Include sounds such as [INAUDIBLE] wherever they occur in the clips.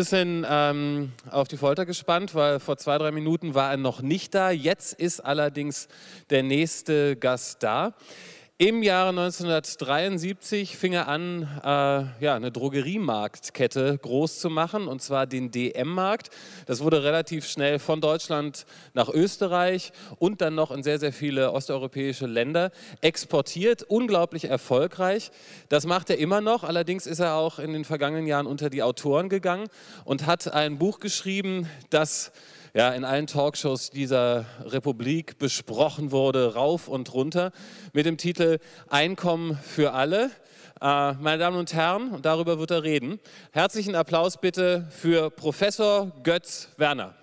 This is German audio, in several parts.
bisschen ähm, auf die Folter gespannt, weil vor zwei, drei Minuten war er noch nicht da. Jetzt ist allerdings der nächste Gast da. Im Jahre 1973 fing er an, äh, ja, eine Drogeriemarktkette groß zu machen, und zwar den DM-Markt. Das wurde relativ schnell von Deutschland nach Österreich und dann noch in sehr, sehr viele osteuropäische Länder exportiert. Unglaublich erfolgreich. Das macht er immer noch. Allerdings ist er auch in den vergangenen Jahren unter die Autoren gegangen und hat ein Buch geschrieben, das ja, in allen Talkshows dieser Republik besprochen wurde, rauf und runter, mit dem Titel Einkommen für alle. Äh, meine Damen und Herren, und darüber wird er reden. Herzlichen Applaus bitte für Professor Götz Werner.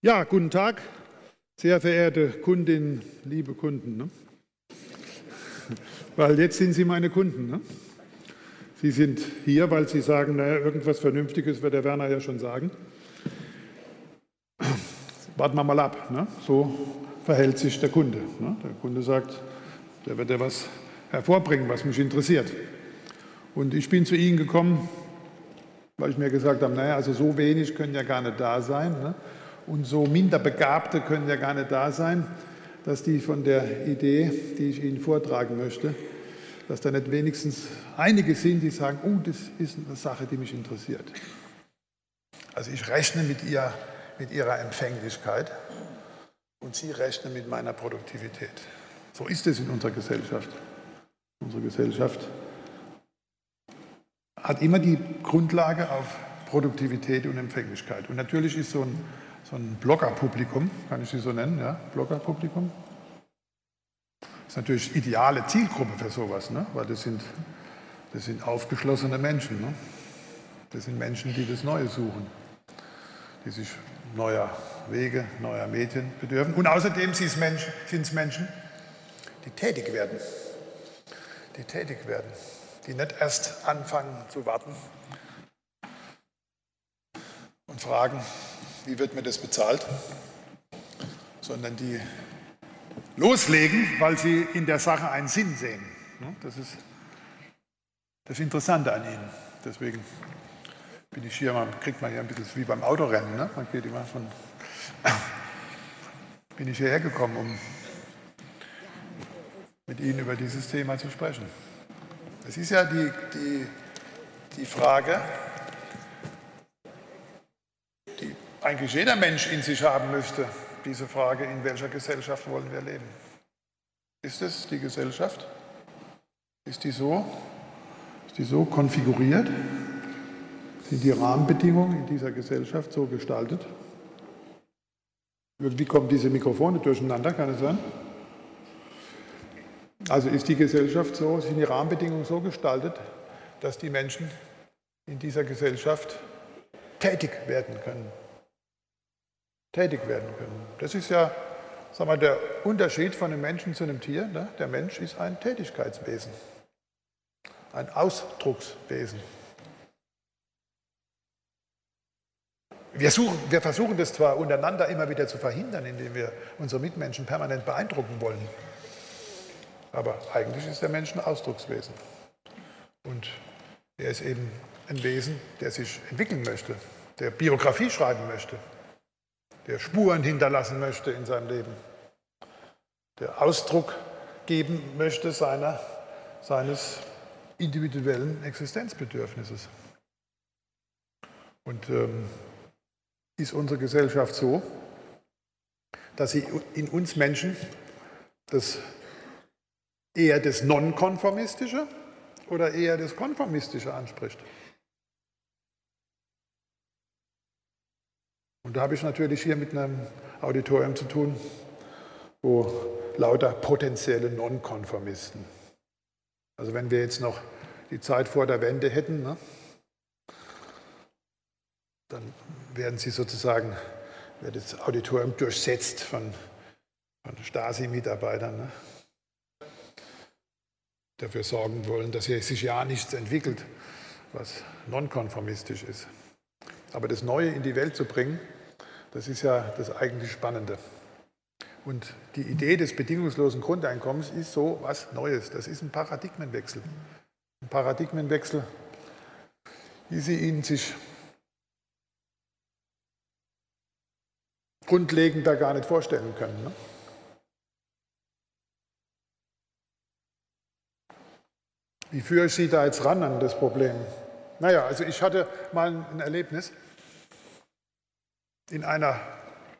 Ja, guten Tag. Sehr verehrte Kundinnen, liebe Kunden, ne? weil jetzt sind Sie meine Kunden. Ne? Sie sind hier, weil Sie sagen, naja, irgendwas Vernünftiges wird der Werner ja schon sagen. Warten wir mal ab. Ne? So verhält sich der Kunde. Ne? Der Kunde sagt, der wird ja was hervorbringen, was mich interessiert. Und ich bin zu Ihnen gekommen, weil ich mir gesagt habe, naja, also so wenig können ja gar nicht da sein. Ne? Und so Minderbegabte können ja gar nicht da sein, dass die von der Idee, die ich Ihnen vortragen möchte, dass da nicht wenigstens einige sind, die sagen, oh, das ist eine Sache, die mich interessiert. Also ich rechne mit, ihr, mit Ihrer Empfänglichkeit und Sie rechnen mit meiner Produktivität. So ist es in unserer Gesellschaft. Unsere Gesellschaft hat immer die Grundlage auf Produktivität und Empfänglichkeit. Und natürlich ist so ein so ein Bloggerpublikum, kann ich sie so nennen, ja, Bloggerpublikum. Ist natürlich ideale Zielgruppe für sowas, ne? weil das sind, das sind aufgeschlossene Menschen. Ne? Das sind Menschen, die das Neue suchen, die sich neuer Wege, neuer Medien bedürfen. Und außerdem sind es Menschen, Menschen, die tätig werden. Die tätig werden, die nicht erst anfangen zu warten und fragen, wie wird mir das bezahlt, sondern die loslegen, weil sie in der Sache einen Sinn sehen. Das ist das Interessante an ihnen. Deswegen bin ich hier, man kriegt man hier ein bisschen wie beim Autorennen. Ne? Man geht immer von. [LAUGHS] bin ich hierher gekommen, um mit Ihnen über dieses Thema zu sprechen. Es ist ja die, die, die Frage, eigentlich jeder Mensch in sich haben müsste, diese Frage, in welcher Gesellschaft wollen wir leben? Ist es die Gesellschaft? Ist die so? Ist die so konfiguriert? Sind die Rahmenbedingungen in dieser Gesellschaft so gestaltet? Irgendwie kommen diese Mikrofone durcheinander, kann es sein? Also ist die Gesellschaft so, sind die Rahmenbedingungen so gestaltet, dass die Menschen in dieser Gesellschaft tätig werden können? Tätig werden können. Das ist ja sag mal, der Unterschied von einem Menschen zu einem Tier. Ne? Der Mensch ist ein Tätigkeitswesen, ein Ausdruckswesen. Wir, suchen, wir, versuchen das zwar untereinander immer wieder zu verhindern, indem wir unsere Mitmenschen permanent beeindrucken wollen, aber eigentlich ist der Mensch ein Ausdruckswesen. Und er ist eben ein Wesen, der sich entwickeln möchte, der Biografie schreiben möchte, der Spuren hinterlassen möchte in seinem Leben, der Ausdruck geben möchte seiner, seines individuellen Existenzbedürfnisses. Und ähm, ist unsere Gesellschaft so, dass sie in uns Menschen das eher das Nonkonformistische oder eher das Konformistische anspricht? Und da habe ich natürlich hier mit einem Auditorium zu tun, wo lauter potenzielle Nonkonformisten. Also wenn wir jetzt noch die Zeit vor der Wende hätten, ne, dann werden sie sozusagen, wird das Auditorium durchsetzt von, von Stasi-Mitarbeitern, ne, dafür sorgen wollen, dass hier sich ja nichts entwickelt, was nonkonformistisch ist. Aber das Neue in die Welt zu bringen, das ist ja das eigentlich Spannende. Und die Idee des bedingungslosen Grundeinkommens ist so was Neues. Das ist ein Paradigmenwechsel. Ein Paradigmenwechsel, wie Sie ihn sich grundlegend da gar nicht vorstellen können. Ne? Wie führe ich Sie da jetzt ran an das Problem? Naja, also ich hatte mal ein Erlebnis in einer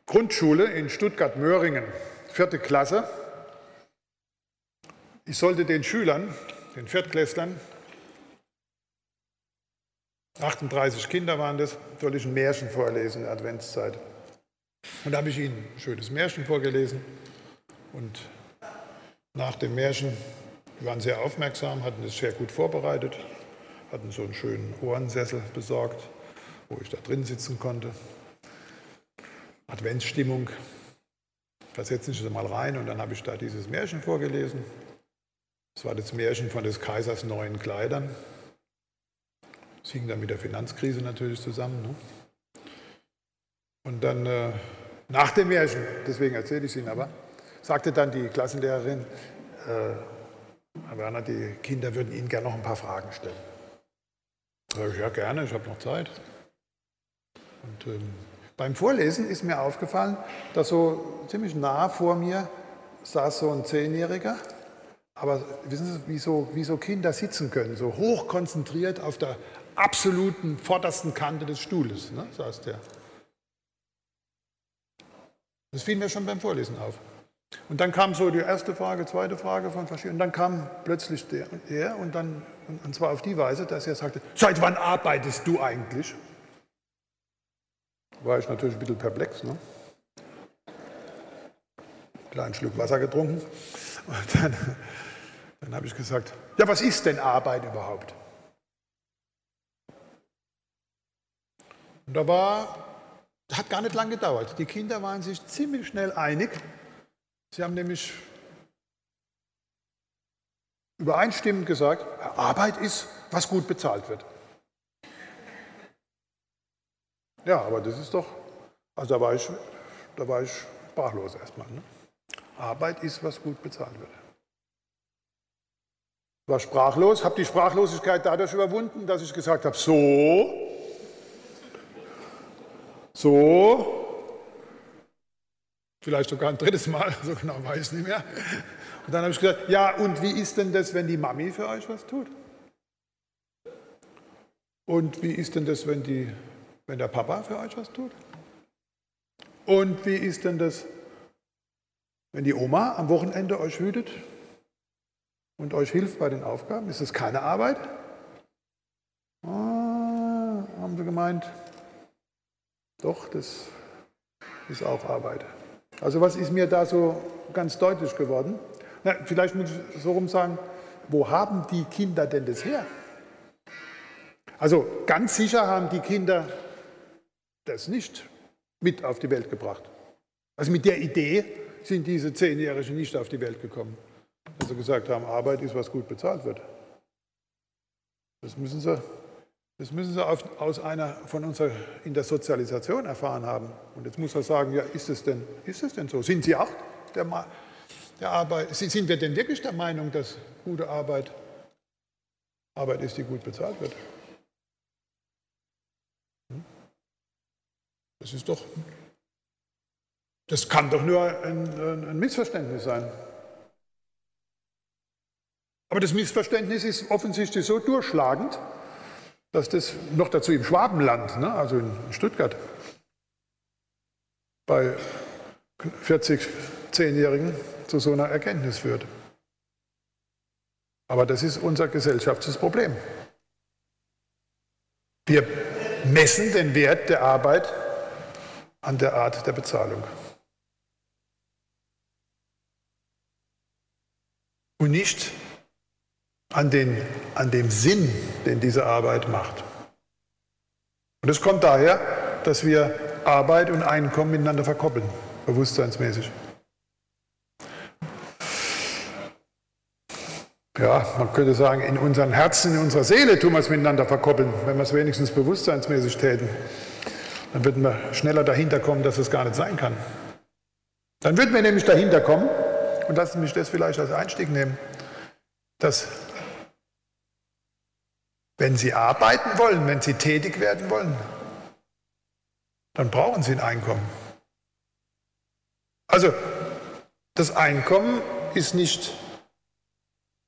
Grundschule in Stuttgart-Möhringen, vierte Klasse. Ich sollte den Schülern, den Viertklässlern, 38 Kinder waren das, soll ich ein Märchen vorlesen in der Adventszeit. Und da habe ich ihnen ein schönes Märchen vorgelesen. Und nach dem Märchen, die waren sehr aufmerksam, hatten es sehr gut vorbereitet, hatten so einen schönen Ohrensessel besorgt, wo ich da drin sitzen konnte. Adventsstimmung. Versetzen Sie sich mal rein und dann habe ich da dieses Märchen vorgelesen. Das war das Märchen von des Kaisers neuen Kleidern. Das hing dann mit der Finanzkrise natürlich zusammen. Ne? Und dann äh, nach dem Märchen, deswegen erzähle ich es Ihnen aber, sagte dann die Klassenlehrerin, äh, Herr Werner, die Kinder würden Ihnen gerne noch ein paar Fragen stellen. Ich, ja, gerne, ich habe noch Zeit. Und ähm, beim Vorlesen ist mir aufgefallen, dass so ziemlich nah vor mir saß so ein Zehnjähriger. Aber wissen Sie, wie so, wie so Kinder sitzen können, so hoch konzentriert auf der absoluten vordersten Kante des Stuhles, ne, saß der. Das fiel mir schon beim Vorlesen auf. Und dann kam so die erste Frage, zweite Frage von verschiedenen. Und dann kam plötzlich der, er und dann, und zwar auf die Weise, dass er sagte, seit wann arbeitest du eigentlich? War ich natürlich ein bisschen perplex. Ne? Kleinen Schluck Wasser getrunken. Und dann, dann habe ich gesagt, ja, was ist denn Arbeit überhaupt? Und da war, hat gar nicht lange gedauert. Die Kinder waren sich ziemlich schnell einig. Sie haben nämlich übereinstimmend gesagt, Arbeit ist, was gut bezahlt wird. Ja, aber das ist doch, also da war ich, da war ich sprachlos erstmal. Ne? Arbeit ist, was gut bezahlt wird. War sprachlos, habe die Sprachlosigkeit dadurch überwunden, dass ich gesagt habe, so, so, vielleicht sogar ein drittes Mal, [LAUGHS] so genau weiß ich nicht mehr. Und dann habe ich gesagt, ja, und wie ist denn das, wenn die Mami für euch was tut? Und wie ist denn das, wenn die wenn der Papa für euch was tut? Und wie ist denn das, wenn die Oma am Wochenende euch hütet und euch hilft bei den Aufgaben? Ist das keine Arbeit? Ah, haben sie gemeint, doch, das ist auch Arbeit. Also was ist mir da so ganz deutlich geworden? Na, vielleicht muss ich so rum sagen, wo haben die Kinder denn das her? Also ganz sicher haben die Kinder das nicht mit auf die Welt gebracht. Also mit der Idee sind diese Zehnjährigen nicht auf die Welt gekommen, dass sie gesagt haben, Arbeit ist, was gut bezahlt wird. Das müssen sie, das müssen sie aus einer von uns in der Sozialisation erfahren haben. Und jetzt muss er sagen, ja, ist es denn, ist es denn so? Sind Sie auch der, der Arbeit, sind wir denn wirklich der Meinung, dass gute Arbeit Arbeit ist, die gut bezahlt wird? Das ist doch, das kann doch nur ein, ein Missverständnis sein. Aber das Missverständnis ist offensichtlich so durchschlagend, dass das noch dazu im Schwabenland, ne, also in Stuttgart, bei 40 Zehnjährigen zu so einer Erkenntnis führt. Aber das ist unser gesellschaftliches Problem. Wir messen den Wert der Arbeit an der Art der Bezahlung. Und nicht an, den, an dem Sinn, den diese Arbeit macht. Und es kommt daher, dass wir Arbeit und Einkommen miteinander verkoppeln, bewusstseinsmäßig. Ja, man könnte sagen, in unseren Herzen, in unserer Seele tun wir es miteinander verkoppeln, wenn wir es wenigstens bewusstseinsmäßig täten dann würden wir schneller dahinter kommen, dass es gar nicht sein kann. Dann würden wir nämlich dahinter kommen, und lassen mich das vielleicht als Einstieg nehmen, dass wenn Sie arbeiten wollen, wenn Sie tätig werden wollen, dann brauchen Sie ein Einkommen. Also das Einkommen ist nicht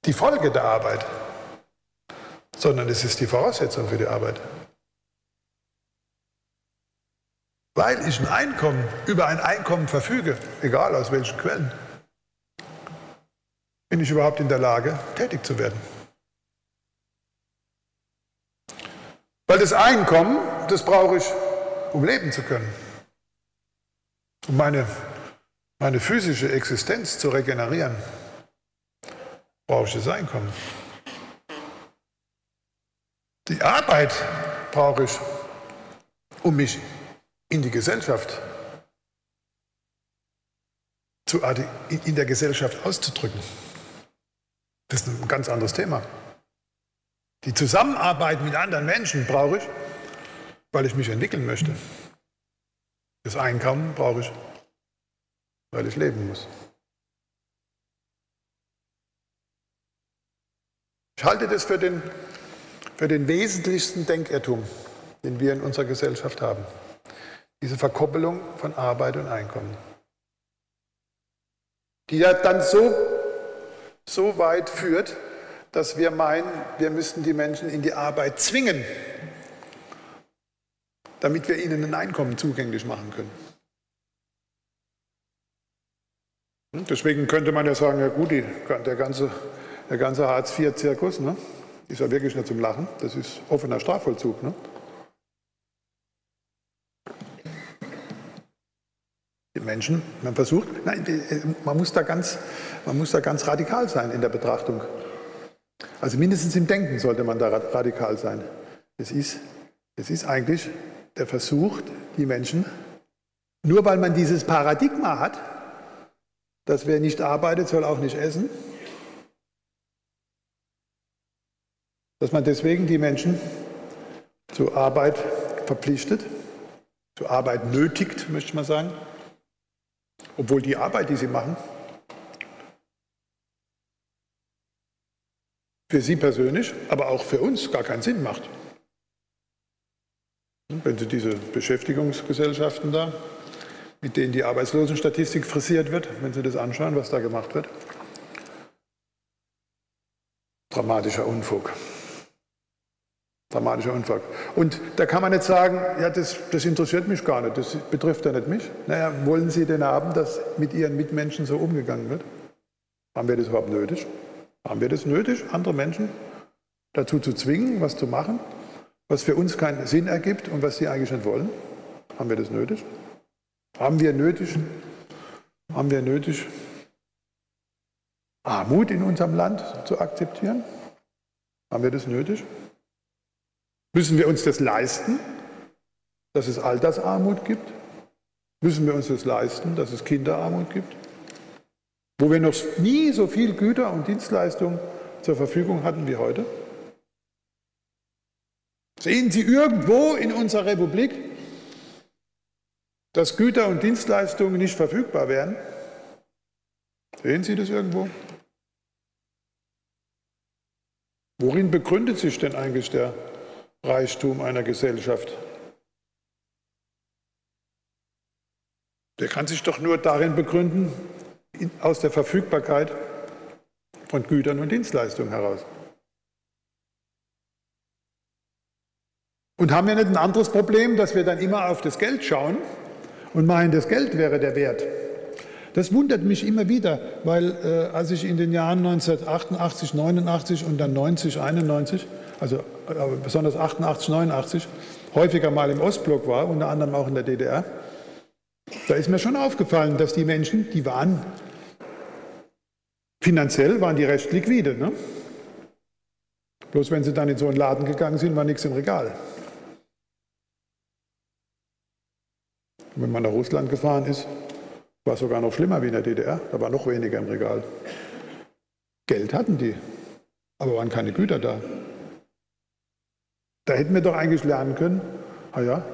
die Folge der Arbeit, sondern es ist die Voraussetzung für die Arbeit. Weil ich ein Einkommen, über ein Einkommen verfüge, egal aus welchen Quellen, bin ich überhaupt in der Lage, tätig zu werden. Weil das Einkommen, das brauche ich, um leben zu können. Um meine, meine physische Existenz zu regenerieren, brauche ich das Einkommen. Die Arbeit brauche ich, um mich in die Gesellschaft zu, in der Gesellschaft auszudrücken. Das ist ein ganz anderes Thema. Die Zusammenarbeit mit anderen Menschen brauche ich, weil ich mich entwickeln möchte. Das Einkommen brauche ich, weil ich leben muss. Ich halte das für den, für den wesentlichsten Denkertum, den wir in unserer Gesellschaft haben. Diese Verkoppelung von Arbeit und Einkommen. Die ja dann so, so weit führt, dass wir meinen, wir müssten die Menschen in die Arbeit zwingen, damit wir ihnen ein Einkommen zugänglich machen können. Deswegen könnte man ja sagen, ja gut, der ganze, der ganze Hartz-IV-Zirkus ne, ist ja wirklich nicht zum Lachen. Das ist offener Strafvollzug. Ne? Menschen, man versucht, nein, man muss, da ganz, man muss da ganz radikal sein in der Betrachtung. Also mindestens im Denken sollte man da radikal sein. Es ist, es ist eigentlich der Versuch, die Menschen, nur weil man dieses Paradigma hat, dass wer nicht arbeitet, soll auch nicht essen, dass man deswegen die Menschen zur Arbeit verpflichtet, zur Arbeit nötigt, möchte mal sagen, obwohl die Arbeit, die sie machen, für sie persönlich, aber auch für uns gar keinen Sinn macht. Wenn Sie diese Beschäftigungsgesellschaften da, mit denen die Arbeitslosenstatistik frisiert wird, wenn Sie das anschauen, was da gemacht wird, dramatischer Unfug. Dramatischer Unfug. Und da kann man nicht sagen, ja, das, das interessiert mich gar nicht, das betrifft ja nicht mich. Naja, wollen Sie denn haben, dass mit Ihren Mitmenschen so umgegangen wird? Haben wir das überhaupt nötig? Haben wir das nötig, andere Menschen dazu zu zwingen, was zu machen, was für uns keinen Sinn ergibt und was sie eigentlich nicht wollen? Haben wir das nötig? Haben wir nötig, haben wir nötig, Armut in unserem Land zu akzeptieren? Haben wir das nötig? Müssen wir uns das leisten, dass es Altersarmut gibt? Müssen wir uns das leisten, dass es Kinderarmut gibt? Wo wir noch nie so viel Güter und Dienstleistungen zur Verfügung hatten wie heute? Sehen Sie irgendwo in unserer Republik, dass Güter und Dienstleistungen nicht verfügbar wären? Sehen Sie das irgendwo? Worin begründet sich denn eigentlich der Reichtum einer Gesellschaft. Der kann sich doch nur darin begründen, aus der Verfügbarkeit von Gütern und Dienstleistungen heraus. Und haben wir nicht ein anderes Problem, dass wir dann immer auf das Geld schauen und meinen, das Geld wäre der Wert? Das wundert mich immer wieder, weil äh, als ich in den Jahren 1988, 89 und dann 90, 91 also besonders 88, 89, häufiger mal im Ostblock war, unter anderem auch in der DDR, da ist mir schon aufgefallen, dass die Menschen, die waren, finanziell waren die recht liquide. Ne? Bloß wenn sie dann in so einen Laden gegangen sind, war nichts im Regal. Und wenn man nach Russland gefahren ist, war es sogar noch schlimmer wie in der DDR, da war noch weniger im Regal. Geld hatten die, aber waren keine Güter da. Da hätten wir doch eigentlich lernen können, ah ja,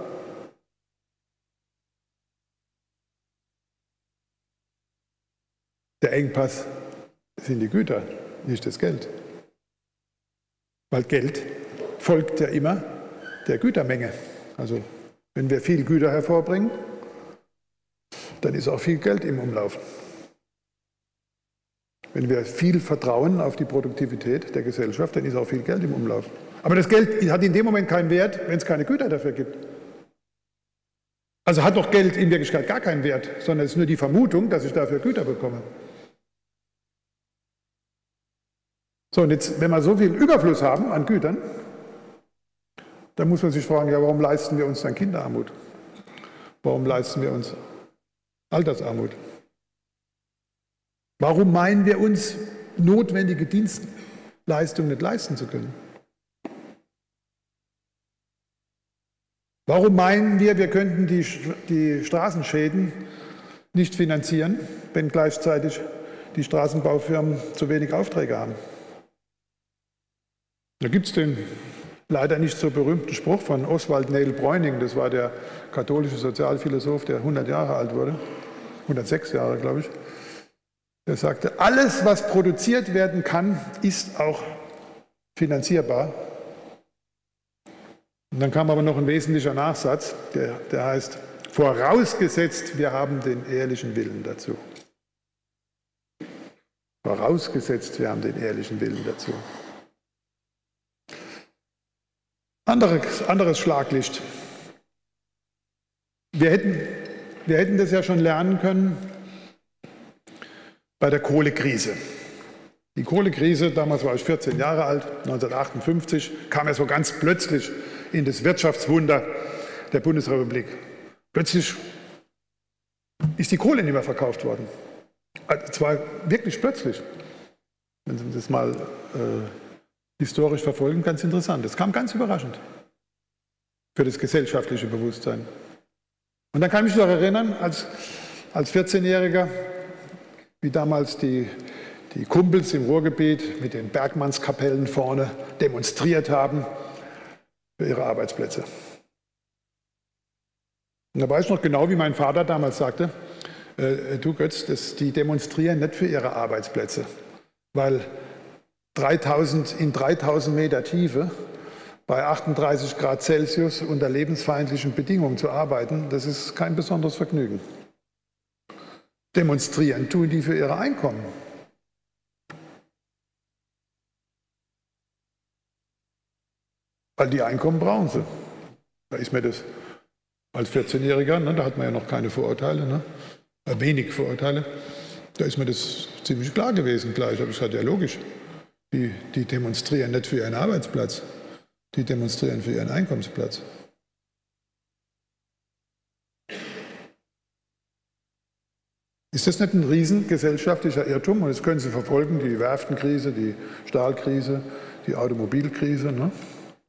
Der Engpass sind die Güter, nicht das Geld. Weil Geld folgt ja immer der Gütermenge. Also wenn wir viel Güter hervorbringen, dann ist auch viel Geld im Umlauf. Wenn wir viel vertrauen auf die Produktivität der Gesellschaft, dann ist auch viel Geld im Umlauf. Aber das Geld hat in dem Moment keinen Wert, wenn es keine Güter dafür gibt. Also hat doch Geld in Wirklichkeit gar keinen Wert, sondern es ist nur die Vermutung, dass ich dafür Güter bekomme. So, und jetzt, wenn wir so viel Überfluss haben an Gütern, dann muss man sich fragen, ja, warum leisten wir uns dann Kinderarmut? Warum leisten wir uns Altersarmut? Warum meinen wir uns notwendige Dienstleistungen nicht leisten zu können? Warum meinen wir, wir könnten die, die Straßenschäden nicht finanzieren, wenn gleichzeitig die Straßenbaufirmen zu wenig Aufträge haben? Da gibt es den leider nicht so berühmten Spruch von Oswald Neil Bräuning, das war der katholische Sozialphilosoph, der 100 Jahre alt wurde, 106 Jahre, glaube ich. Der sagte, alles, was produziert werden kann, ist auch finanzierbar. Und dann kam aber noch ein wesentlicher Nachsatz, der, der heißt, vorausgesetzt, wir haben den ehrlichen Willen dazu. Vorausgesetzt, wir haben den ehrlichen Willen dazu. Anderes, anderes Schlaglicht. Wir hätten, wir hätten das ja schon lernen können bei der Kohlekrise. Die Kohlekrise, damals war ich 14 Jahre alt, 1958, kam ja so ganz plötzlich in das Wirtschaftswunder der Bundesrepublik. Plötzlich ist die Kohle nicht mehr verkauft worden. Also zwar wirklich plötzlich. Wenn Sie das mal äh, historisch verfolgen, ganz interessant. Das kam ganz überraschend für das gesellschaftliche Bewusstsein. Und dann kann ich mich noch erinnern, als, als 14-Jähriger, wie damals die, die Kumpels im Ruhrgebiet mit den Bergmannskapellen vorne demonstriert haben für ihre Arbeitsplätze. Und da weiß ich noch genau, wie mein Vater damals sagte, äh, du Götz, das, die demonstrieren nicht für ihre Arbeitsplätze, weil 3000, in 3000 Meter Tiefe bei 38 Grad Celsius unter lebensfeindlichen Bedingungen zu arbeiten, das ist kein besonderes Vergnügen. Demonstrieren tun die für ihre Einkommen. Weil die Einkommen brauchen sie. Da ist mir das als 14-Jähriger, ne, da hat man ja noch keine Vorurteile, ne, wenig Vorurteile, da ist mir das ziemlich klar gewesen gleich. Aber das ist ja logisch. Die, die demonstrieren nicht für ihren Arbeitsplatz, die demonstrieren für ihren Einkommensplatz. Ist das nicht ein riesengesellschaftlicher Irrtum? Und das können Sie verfolgen, die Werftenkrise, die Stahlkrise, die Automobilkrise. Ne?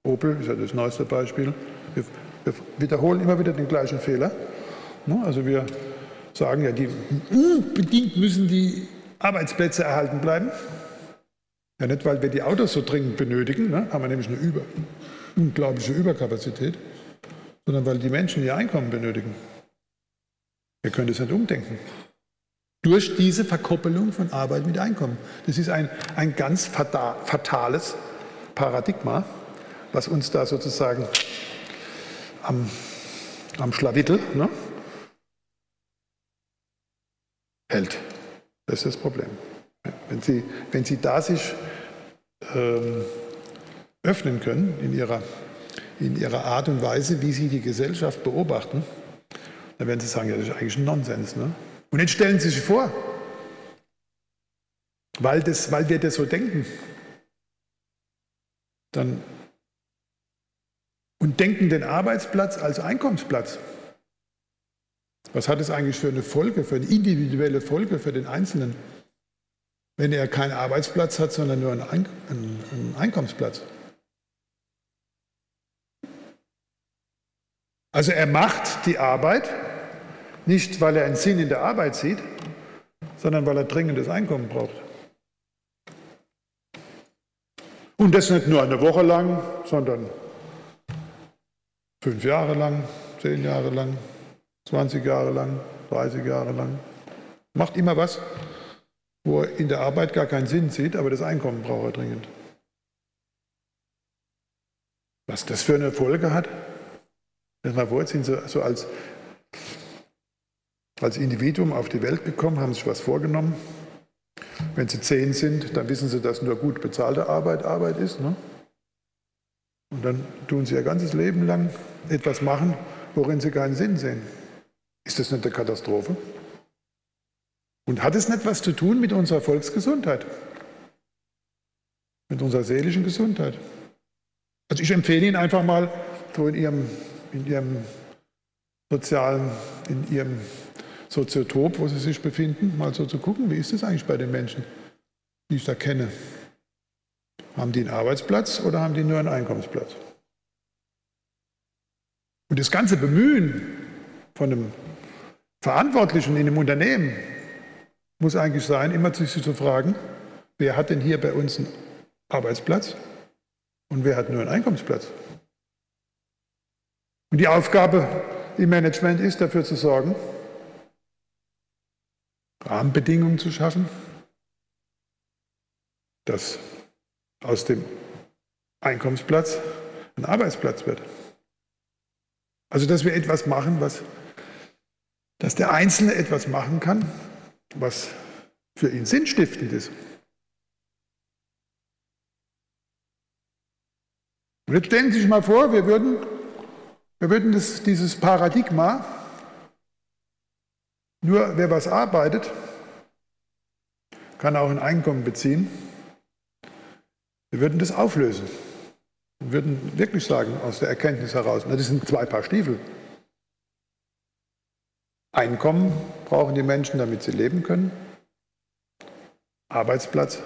Opel ist ja das neueste Beispiel. Wir, wir wiederholen immer wieder den gleichen Fehler. Ne? Also wir sagen ja, die, unbedingt müssen die Arbeitsplätze erhalten bleiben. Ja, nicht, weil wir die Autos so dringend benötigen, ne, haben wir nämlich eine über, unglaubliche Überkapazität, sondern weil die Menschen ihr Einkommen benötigen. Wir können das nicht umdenken. Durch diese Verkoppelung von Arbeit mit Einkommen. Das ist ein, ein ganz fatales Paradigma, was uns da sozusagen am, am Schlawittel ne, hält. Das ist das Problem. Wenn Sie, wenn Sie da sich ähm, öffnen können in ihrer, in ihrer Art und Weise, wie Sie die Gesellschaft beobachten, dann werden Sie sagen, ja, das ist eigentlich ein Nonsens. Ne? Und jetzt stellen Sie sich vor, weil, das, weil wir das so denken, dann und denken den Arbeitsplatz als Einkommensplatz. Was hat es eigentlich für eine Folge, für eine individuelle Folge für den Einzelnen? wenn er keinen Arbeitsplatz hat, sondern nur einen, Ein einen Einkommensplatz. Also er macht die Arbeit nicht, weil er einen Sinn in der Arbeit sieht, sondern weil er dringendes Einkommen braucht. Und das nicht nur eine Woche lang, sondern fünf Jahre lang, zehn Jahre lang, 20 Jahre lang, 30 Jahre lang. Macht immer was, wo er in der Arbeit gar keinen Sinn sieht, aber das Einkommen braucht er dringend. Was das für eine Folge hat? Wenn mal vor, sind sie so als, als Individuum auf die Welt gekommen, haben sich was vorgenommen. Wenn sie zehn sind, dann wissen sie, dass nur gut bezahlte Arbeit Arbeit ist. Ne? Und dann tun sie ihr ganzes Leben lang etwas machen, worin sie keinen Sinn sehen. Ist das nicht eine Katastrophe? Und hat es nicht was zu tun mit unserer Volksgesundheit? Mit unserer seelischen Gesundheit? Also ich empfehle Ihnen einfach mal so in Ihrem, in Ihrem sozialen, in Ihrem Soziotop, wo Sie sich befinden, mal so zu gucken, wie ist es eigentlich bei den Menschen, die ich da kenne. Haben die einen Arbeitsplatz oder haben die nur einen Einkommensplatz? Und das ganze Bemühen von einem Verantwortlichen in einem Unternehmen muss eigentlich sein, immer sich zu fragen, wer hat denn hier bei uns einen Arbeitsplatz und wer hat nur einen Einkommensplatz? Und die Aufgabe im Management ist, dafür zu sorgen, Rahmenbedingungen zu schaffen, dass aus dem Einkommensplatz ein Arbeitsplatz wird. Also dass wir etwas machen, was, dass der Einzelne etwas machen kann, was für ihn sinnstiftend ist. Und jetzt stellen Sie sich mal vor, wir würden, wir würden das, dieses Paradigma, nur wer was arbeitet, kann auch ein Einkommen beziehen, wir würden das auflösen. Wir würden wirklich sagen, aus der Erkenntnis heraus, das sind zwei Paar Stiefel. Einkommen brauchen die Menschen, damit sie leben können. Arbeitsplatz.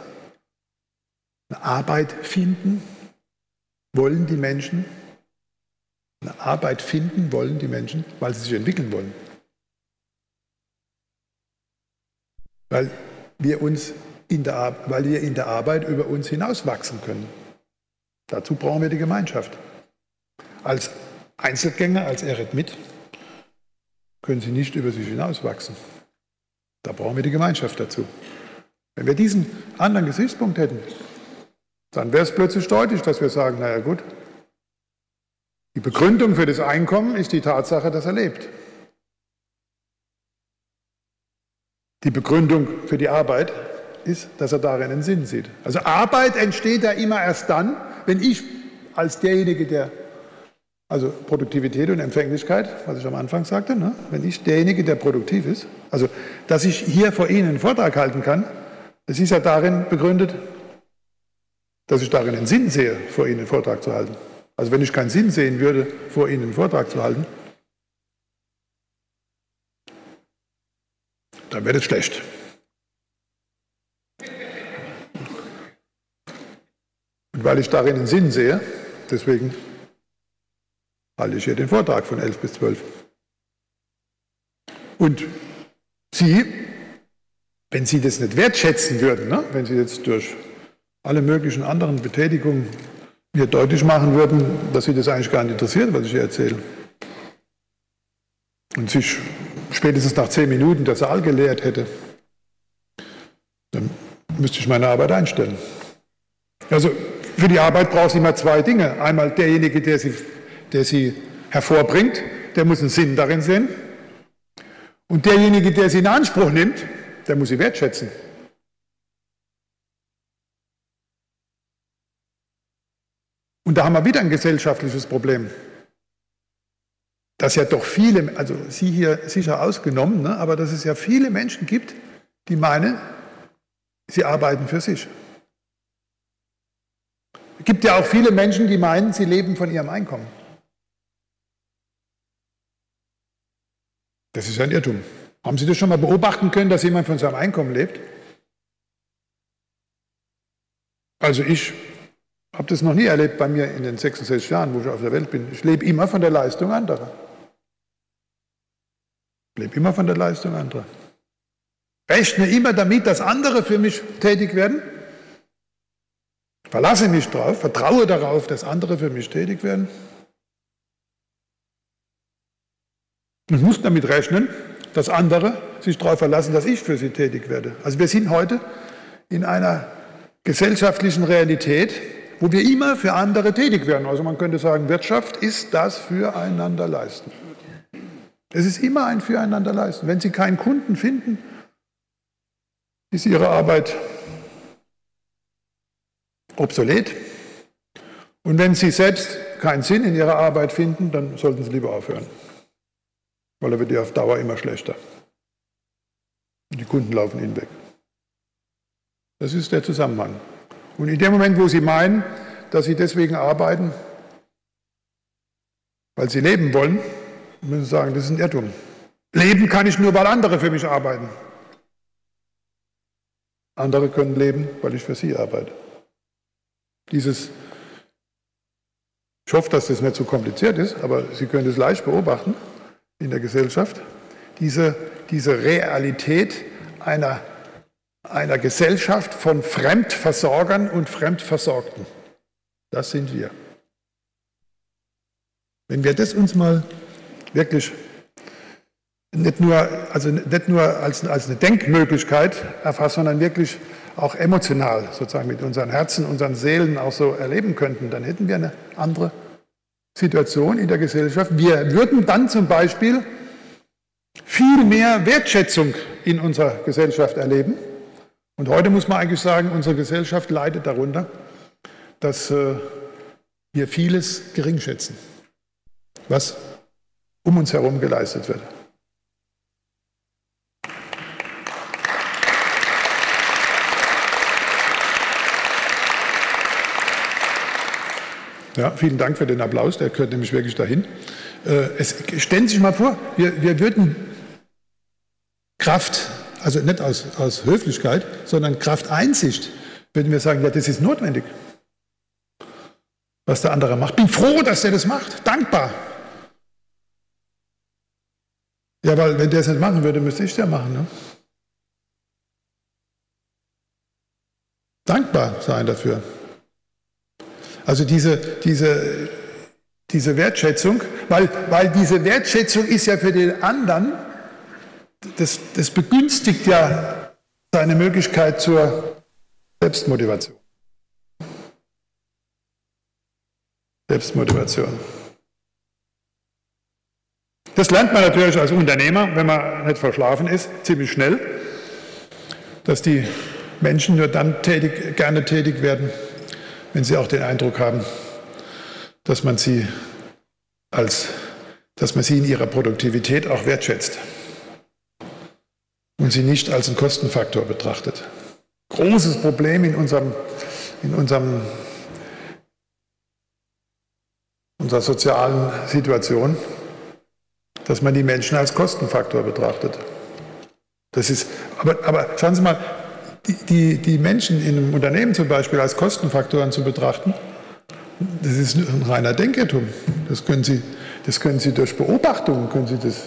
Eine Arbeit finden wollen die Menschen. Eine Arbeit finden wollen die Menschen, weil sie sich entwickeln wollen. Weil wir uns in der, weil wir in der Arbeit über uns hinauswachsen können. Dazu brauchen wir die Gemeinschaft. Als Einzelgänger, als Eremit können sie nicht über sich hinauswachsen. Da brauchen wir die Gemeinschaft dazu. Wenn wir diesen anderen Gesichtspunkt hätten, dann wäre es plötzlich deutlich, dass wir sagen, naja gut, die Begründung für das Einkommen ist die Tatsache, dass er lebt. Die Begründung für die Arbeit ist, dass er darin einen Sinn sieht. Also Arbeit entsteht ja immer erst dann, wenn ich als derjenige, der, also Produktivität und Empfänglichkeit, was ich am Anfang sagte, ne? wenn ich derjenige, der produktiv ist, also dass ich hier vor Ihnen einen Vortrag halten kann, das ist ja darin begründet, dass ich darin einen Sinn sehe, vor Ihnen einen Vortrag zu halten. Also wenn ich keinen Sinn sehen würde, vor Ihnen einen Vortrag zu halten, dann wäre das schlecht. Und weil ich darin einen Sinn sehe, deswegen halte ich hier den Vortrag von 11 bis 12. Und Sie, wenn Sie das nicht wertschätzen würden, ne, wenn Sie jetzt durch alle möglichen anderen Betätigungen mir deutlich machen würden, dass Sie das eigentlich gar nicht interessiert, was ich hier erzähle, und sich spätestens nach zehn Minuten der Saal geleert hätte, dann müsste ich meine Arbeit einstellen. Also für die Arbeit braucht sie immer zwei Dinge. Einmal derjenige, der sie, der sie hervorbringt, der muss einen Sinn darin sehen. Und derjenige, der sie in Anspruch nimmt, der muss sie wertschätzen. Und da haben wir wieder ein gesellschaftliches Problem. Dass ja doch viele, also Sie hier sicher ausgenommen, ne, aber dass es ja viele Menschen gibt, die meinen, sie arbeiten für sich. Es gibt ja auch viele Menschen, die meinen, sie leben von ihrem Einkommen. Das ist ein Irrtum. Haben Sie das schon mal beobachten können, dass jemand von seinem Einkommen lebt? Also ich habe das noch nie erlebt bei mir in den 66 Jahren, wo ich auf der Welt bin. Ich lebe immer von der Leistung anderer. Ich lebe immer von der Leistung anderer. Rechne immer damit, dass andere für mich tätig werden Verlasse mich darauf, vertraue darauf, dass andere für mich tätig werden. Ich muss damit rechnen, dass andere sich darauf verlassen, dass ich für sie tätig werde. Also wir sind heute in einer gesellschaftlichen Realität, wo wir immer für andere tätig werden. Also man könnte sagen, Wirtschaft ist das Füreinanderleisten. Es ist immer ein Füreinanderleisten. Wenn Sie keinen Kunden finden, ist Ihre Arbeit obsolet. Und wenn Sie selbst keinen Sinn in Ihrer Arbeit finden, dann sollten Sie lieber aufhören. Weil er wird ja auf Dauer immer schlechter. Und die Kunden laufen Ihnen weg. Das ist der Zusammenhang. Und in dem Moment, wo Sie meinen, dass Sie deswegen arbeiten, weil Sie leben wollen, müssen Sie sagen, das ist ein Irrtum. Leben kann ich nur, weil andere für mich arbeiten. Andere können leben, weil ich für sie arbeite. Dieses, ich hoffe, dass das nicht zu so kompliziert ist, aber Sie können es leicht beobachten in der Gesellschaft, diese, diese Realität einer einer Gesellschaft von Fremdversorgern und Fremdversorgten. Das sind wir. Wenn wir das uns mal wirklich nicht nur, also nicht nur als, als eine Denkmöglichkeit erfassen, sondern wirklich auch emotional sozusagen mit unseren Herzen, unseren Seelen auch so erleben könnten, dann hätten wir eine andere Situation in der Gesellschaft. Wir würden dann zum Beispiel viel mehr Wertschätzung in unserer Gesellschaft erleben. Und heute muss man eigentlich sagen, unsere Gesellschaft leidet darunter, dass äh, wir vieles geringschätzen, was um uns herum geleistet wird. Ja, vielen Dank für den Applaus, der gehört nämlich wirklich dahin. Äh, es, stellen Sie sich mal vor, wir, wir würden Kraft also nicht aus, aus Höflichkeit, sondern Kraft Einsicht, würden wir sagen, ja, das ist notwendig, was der andere macht. Bin froh, dass er das macht, dankbar. Ja, weil wenn der es nicht machen würde, müsste ich es ja machen. Ne? Dankbar sein dafür. Also diese, diese, diese Wertschätzung, weil, weil diese Wertschätzung ist ja für den anderen das, das begünstigt ja seine Möglichkeit zur Selbstmotivation. Selbstmotivation. Das lernt man natürlich als Unternehmer, wenn man nicht verschlafen ist, ziemlich schnell, dass die Menschen nur dann tätig, gerne tätig werden, wenn sie auch den Eindruck haben, dass man sie als, dass man sie in ihrer Produktivität auch wertschätzt und sie nicht als einen Kostenfaktor betrachtet. Großes Problem in unserem, in unserem unserer sozialen Situation, dass man die Menschen als Kostenfaktor betrachtet. Das ist, aber, aber schauen Sie mal, die, die, Menschen in einem Unternehmen zum Beispiel als Kostenfaktoren zu betrachten, das ist ein reiner Denkertum. Das können Sie, das können Sie durch Beobachtungen, können Sie das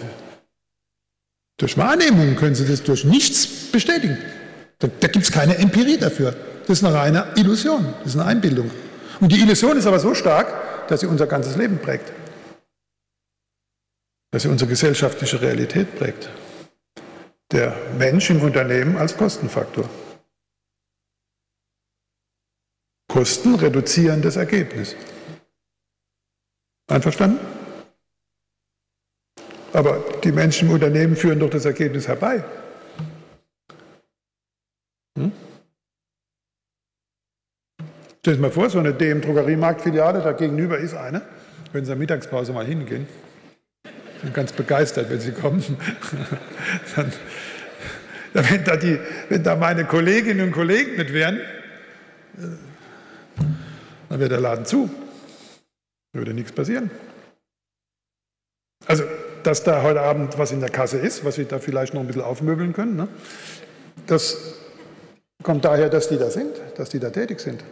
durch Wahrnehmung können Sie das durch nichts bestätigen. Da, da gibt es keine Empirie dafür. Das ist eine reine Illusion, das ist eine Einbildung. Und die Illusion ist aber so stark, dass sie unser ganzes Leben prägt. Dass sie unsere gesellschaftliche Realität prägt. Der Mensch im Unternehmen als Kostenfaktor. Kosten reduzieren das Ergebnis. Einverstanden? Aber die Menschen im Unternehmen führen doch das Ergebnis herbei. Hm? Stellen Sie mal vor, so eine DM-Drogeriemarktfiliale, da gegenüber ist eine. Wenn Sie in der Mittagspause mal hingehen, sind ganz begeistert, wenn Sie kommen. [LAUGHS] Dann, wenn, da die, wenn da meine Kolleginnen und Kollegen nicht wären, dann wäre der Laden zu. Würde nichts passieren. Also dass da heute Abend was in der Kasse ist, was Sie da vielleicht noch ein bisschen aufmöbeln können. Ne? Das kommt daher, dass die da sind, dass die da tätig sind.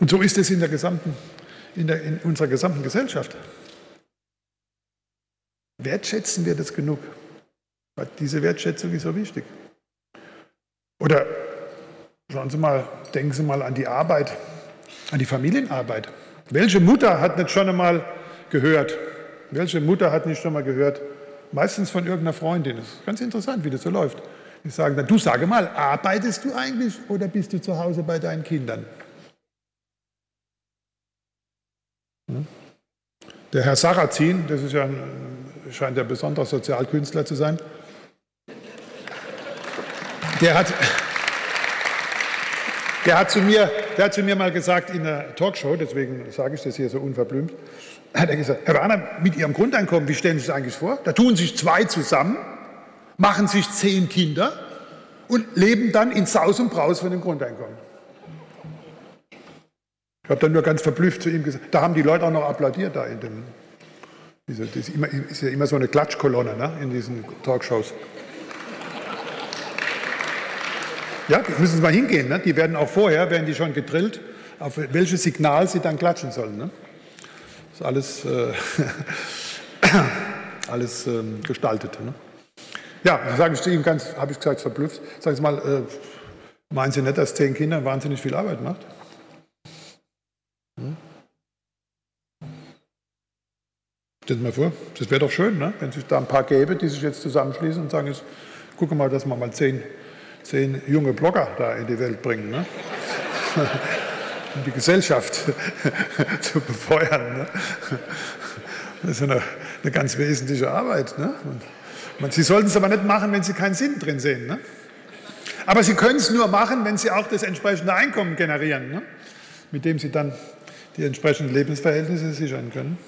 Und so ist es in, der gesamten, in, der, in unserer gesamten Gesellschaft. Wertschätzen wir das genug? Weil diese Wertschätzung ist so wichtig. Oder schauen Sie mal, denken Sie mal an die Arbeit, an die Familienarbeit. Welche Mutter hat nicht schon einmal gehört, welche Mutter hat nicht schon mal gehört, meistens von irgendeiner Freundin. Das ist ganz interessant, wie das so läuft. Die sagen dann, du sage mal, arbeitest du eigentlich oder bist du zu Hause bei deinen Kindern? Hm? Der Herr Sarrazin, das ist ja ein, scheint ein besonderer Sozialkünstler zu sein, der hat, der hat, zu mir, der hat zu mir mal gesagt in einer Talkshow, deswegen sage ich das hier so unverblümt, hat er gesagt, Herr Werner, mit Ihrem Grundeinkommen, wie stellen Sie das eigentlich vor? Da tun sich zwei zusammen, machen sich zehn Kinder und leben dann in Saus und Braus von dem Grundeinkommen. Ich habe dann nur ganz verblüfft zu ihm gesagt, da haben die Leute auch noch applaudiert da in dem, das ist ja immer so eine Klatschkolonne ne, in diesen Talkshows. Ja, müssen Sie mal hingehen. Ne? Die werden auch vorher, werden die schon gedrillt, auf welches Signal sie dann klatschen sollen. Ne? Das ist alles, äh, [COUGHS] alles ähm, gestaltet. Ne? Ja, sage ich ihm ganz, habe ich gesagt, verblüfft. Sagen Sie mal, äh, meinen Sie nicht, dass zehn Kinder wahnsinnig viel Arbeit macht? Hm? Stellen Sie mal vor, das wäre doch schön, ne? wenn es da ein paar gäbe, die sich jetzt zusammenschließen und sagen, jetzt, gucke mal, dass wir mal zehn zehn junge Blogger da in die Welt bringen, ne? [LAUGHS] um die Gesellschaft [LAUGHS] zu befeuern. Ne? Das ist eine, eine ganz wesentliche Arbeit. Ne? Und, Sie sollten es aber nicht machen, wenn Sie keinen Sinn drin sehen. Ne? Aber Sie können es nur machen, wenn Sie auch das entsprechende Einkommen generieren, ne? mit dem Sie dann die entsprechenden Lebensverhältnisse sichern können,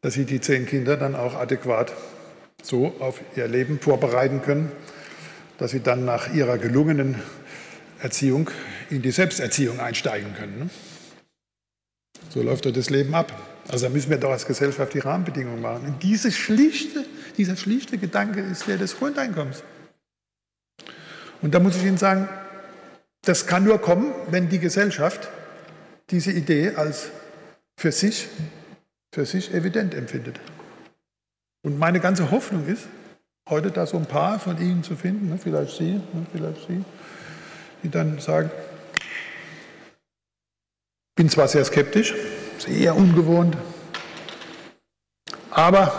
dass Sie die zehn Kinder dann auch adäquat so auf ihr Leben vorbereiten können, dass sie dann nach ihrer gelungenen Erziehung in die Selbsterziehung einsteigen können. Ne? So läuft doch das Leben ab. Also da müssen wir doch als Gesellschaft die Rahmenbedingungen machen. Und diese schlichte, dieser schlichte Gedanke ist der des Grundeinkommens. Und da muss ich Ihnen sagen, das kann nur kommen, wenn die Gesellschaft diese Idee als für sich, für sich evident empfindet. Und meine ganze Hoffnung ist, heute da so ein paar von Ihnen zu finden, ne, vielleicht Sie, ne, vielleicht Sie, die dann sagen, ich bin zwar sehr skeptisch, sehr ungewohnt, aber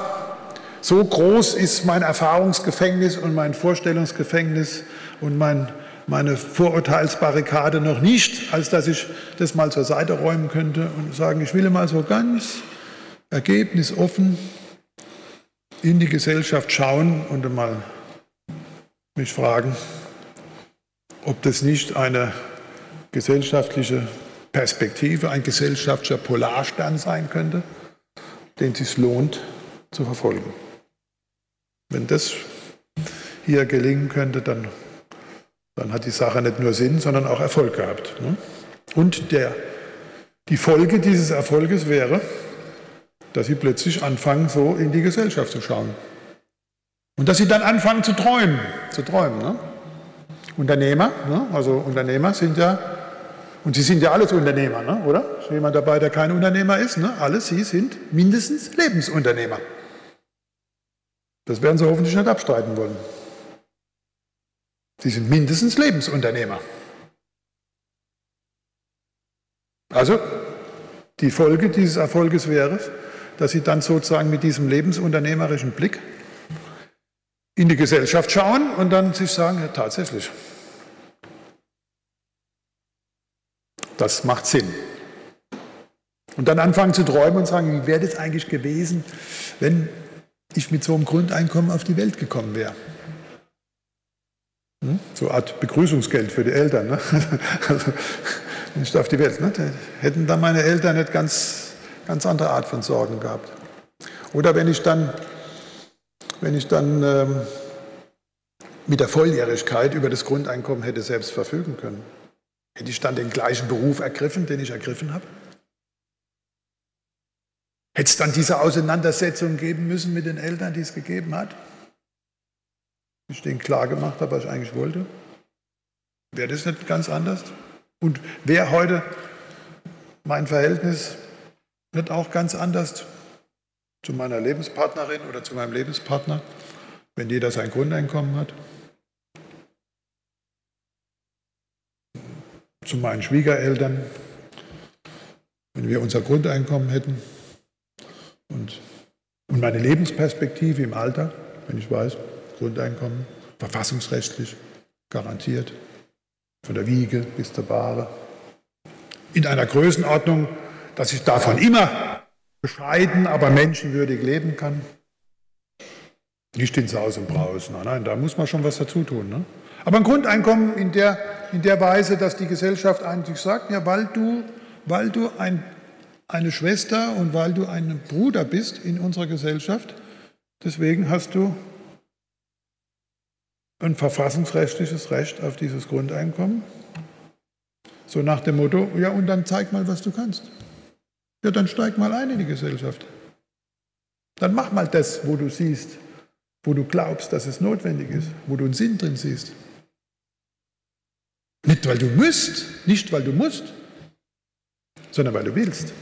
so groß ist mein Erfahrungsgefängnis und mein Vorstellungsgefängnis und mein, meine Vorurteilsbarrikade noch nicht, als dass ich das mal zur Seite räumen könnte und sagen, ich will mal so ganz ergebnisoffen in die Gesellschaft schauen und mal mich fragen, ob das nicht eine gesellschaftliche Perspektive, ein gesellschaftlicher Polarstern sein könnte, den es sich lohnt zu verfolgen. Wenn das hier gelingen könnte, dann, dann hat die Sache nicht nur Sinn, sondern auch Erfolg gehabt. Ne? Und der, die Folge dieses Erfolges wäre, dass sie plötzlich anfangen, so in die Gesellschaft zu schauen. Und dass sie dann anfangen zu träumen, zu träumen. Ne? Unternehmer, ne? also Unternehmer sind ja, und Sie sind ja alles Unternehmer, ne? oder? Ist jemand dabei, der kein Unternehmer ist? Ne? Alle Sie sind mindestens Lebensunternehmer. Das werden Sie hoffentlich nicht abstreiten wollen. Sie sind mindestens Lebensunternehmer. Also, die Folge dieses Erfolges wäre, dass sie dann sozusagen mit diesem lebensunternehmerischen Blick in die Gesellschaft schauen und dann sich sagen, ja, tatsächlich, das macht Sinn. Und dann anfangen zu träumen und sagen, wie wäre das eigentlich gewesen, wenn ich mit so einem Grundeinkommen auf die Welt gekommen wäre. Hm? So eine Art Begrüßungsgeld für die Eltern. Ne? [LAUGHS] Also, nicht auf die Welt. Ne? Hätten dann meine Eltern nicht ganz ganz andere Art von Sorgen gehabt. Oder wenn ich dann, wenn ich dann ähm, mit der Volljährigkeit über das Grundeinkommen hätte selbst verfügen können, hätte ich dann den gleichen Beruf ergriffen, den ich ergriffen habe? Hätte es dann diese Auseinandersetzung geben müssen mit den Eltern, die es gegeben hat? Ich denen klar gemacht habe, was ich eigentlich wollte? Wäre das nicht ganz anders? Und wäre heute mein Verhältnis nicht auch ganz anders zu meiner Lebenspartnerin oder zu meinem Lebenspartner, wenn jeder sein Grundeinkommen hat? Zu meinen Schwiegereltern, wenn wir unser Grundeinkommen hätten und Und meine Lebensperspektive im Alter, wenn ich weiß, Grundeinkommen, verfassungsrechtlich garantiert, von der Wiege bis zur Bahre, in einer Größenordnung, dass ich davon immer bescheiden, aber menschenwürdig leben kann. Nicht in Saus und Braus, nein, nein, da muss man schon was dazu tun. Ne? Aber ein Grundeinkommen in der, in der Weise, dass die Gesellschaft eigentlich sagt, ja, weil du, weil du ein, eine Schwester und weil du ein Bruder bist in unserer Gesellschaft, deswegen hast du ein verfassungsrechtliches Recht auf dieses Grundeinkommen. So nach dem Motto, ja, und dann zeig mal, was du kannst. Ja, dann steig mal ein in die Gesellschaft. Dann mach mal das, wo du siehst, wo du glaubst, dass es notwendig ist, wo du einen Sinn drin siehst. Nicht, weil du musst, nicht, weil du musst, sondern weil du willst.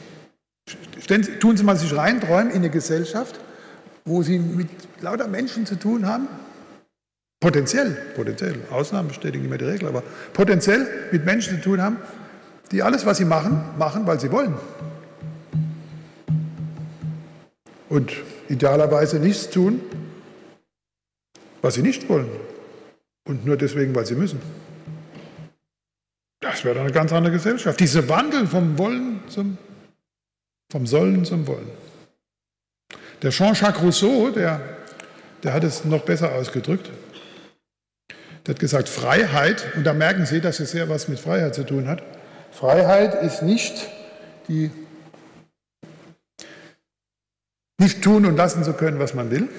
Tun Sie mal sich reinträumen in eine Gesellschaft, wo Sie mit lauter Menschen zu tun haben, potenziell, potenziell, Ausnahmen bestätigen immer die Regel, aber potenziell mit Menschen zu tun haben, die alles, was sie machen, machen, weil sie wollen. Und idealerweise nichts tun, was sie nicht wollen. Und nur deswegen, weil sie müssen. Das wäre eine ganz andere Gesellschaft. Diese Wandel vom Wollen zum, vom Sollen zum Wollen. Der Jean-Jacques Rousseau, der, der hat es noch besser ausgedrückt. Der hat gesagt, Freiheit, und da merken Sie, dass es sehr was mit Freiheit zu tun hat. Freiheit ist nicht die nicht tun und lassen zu können, was man will,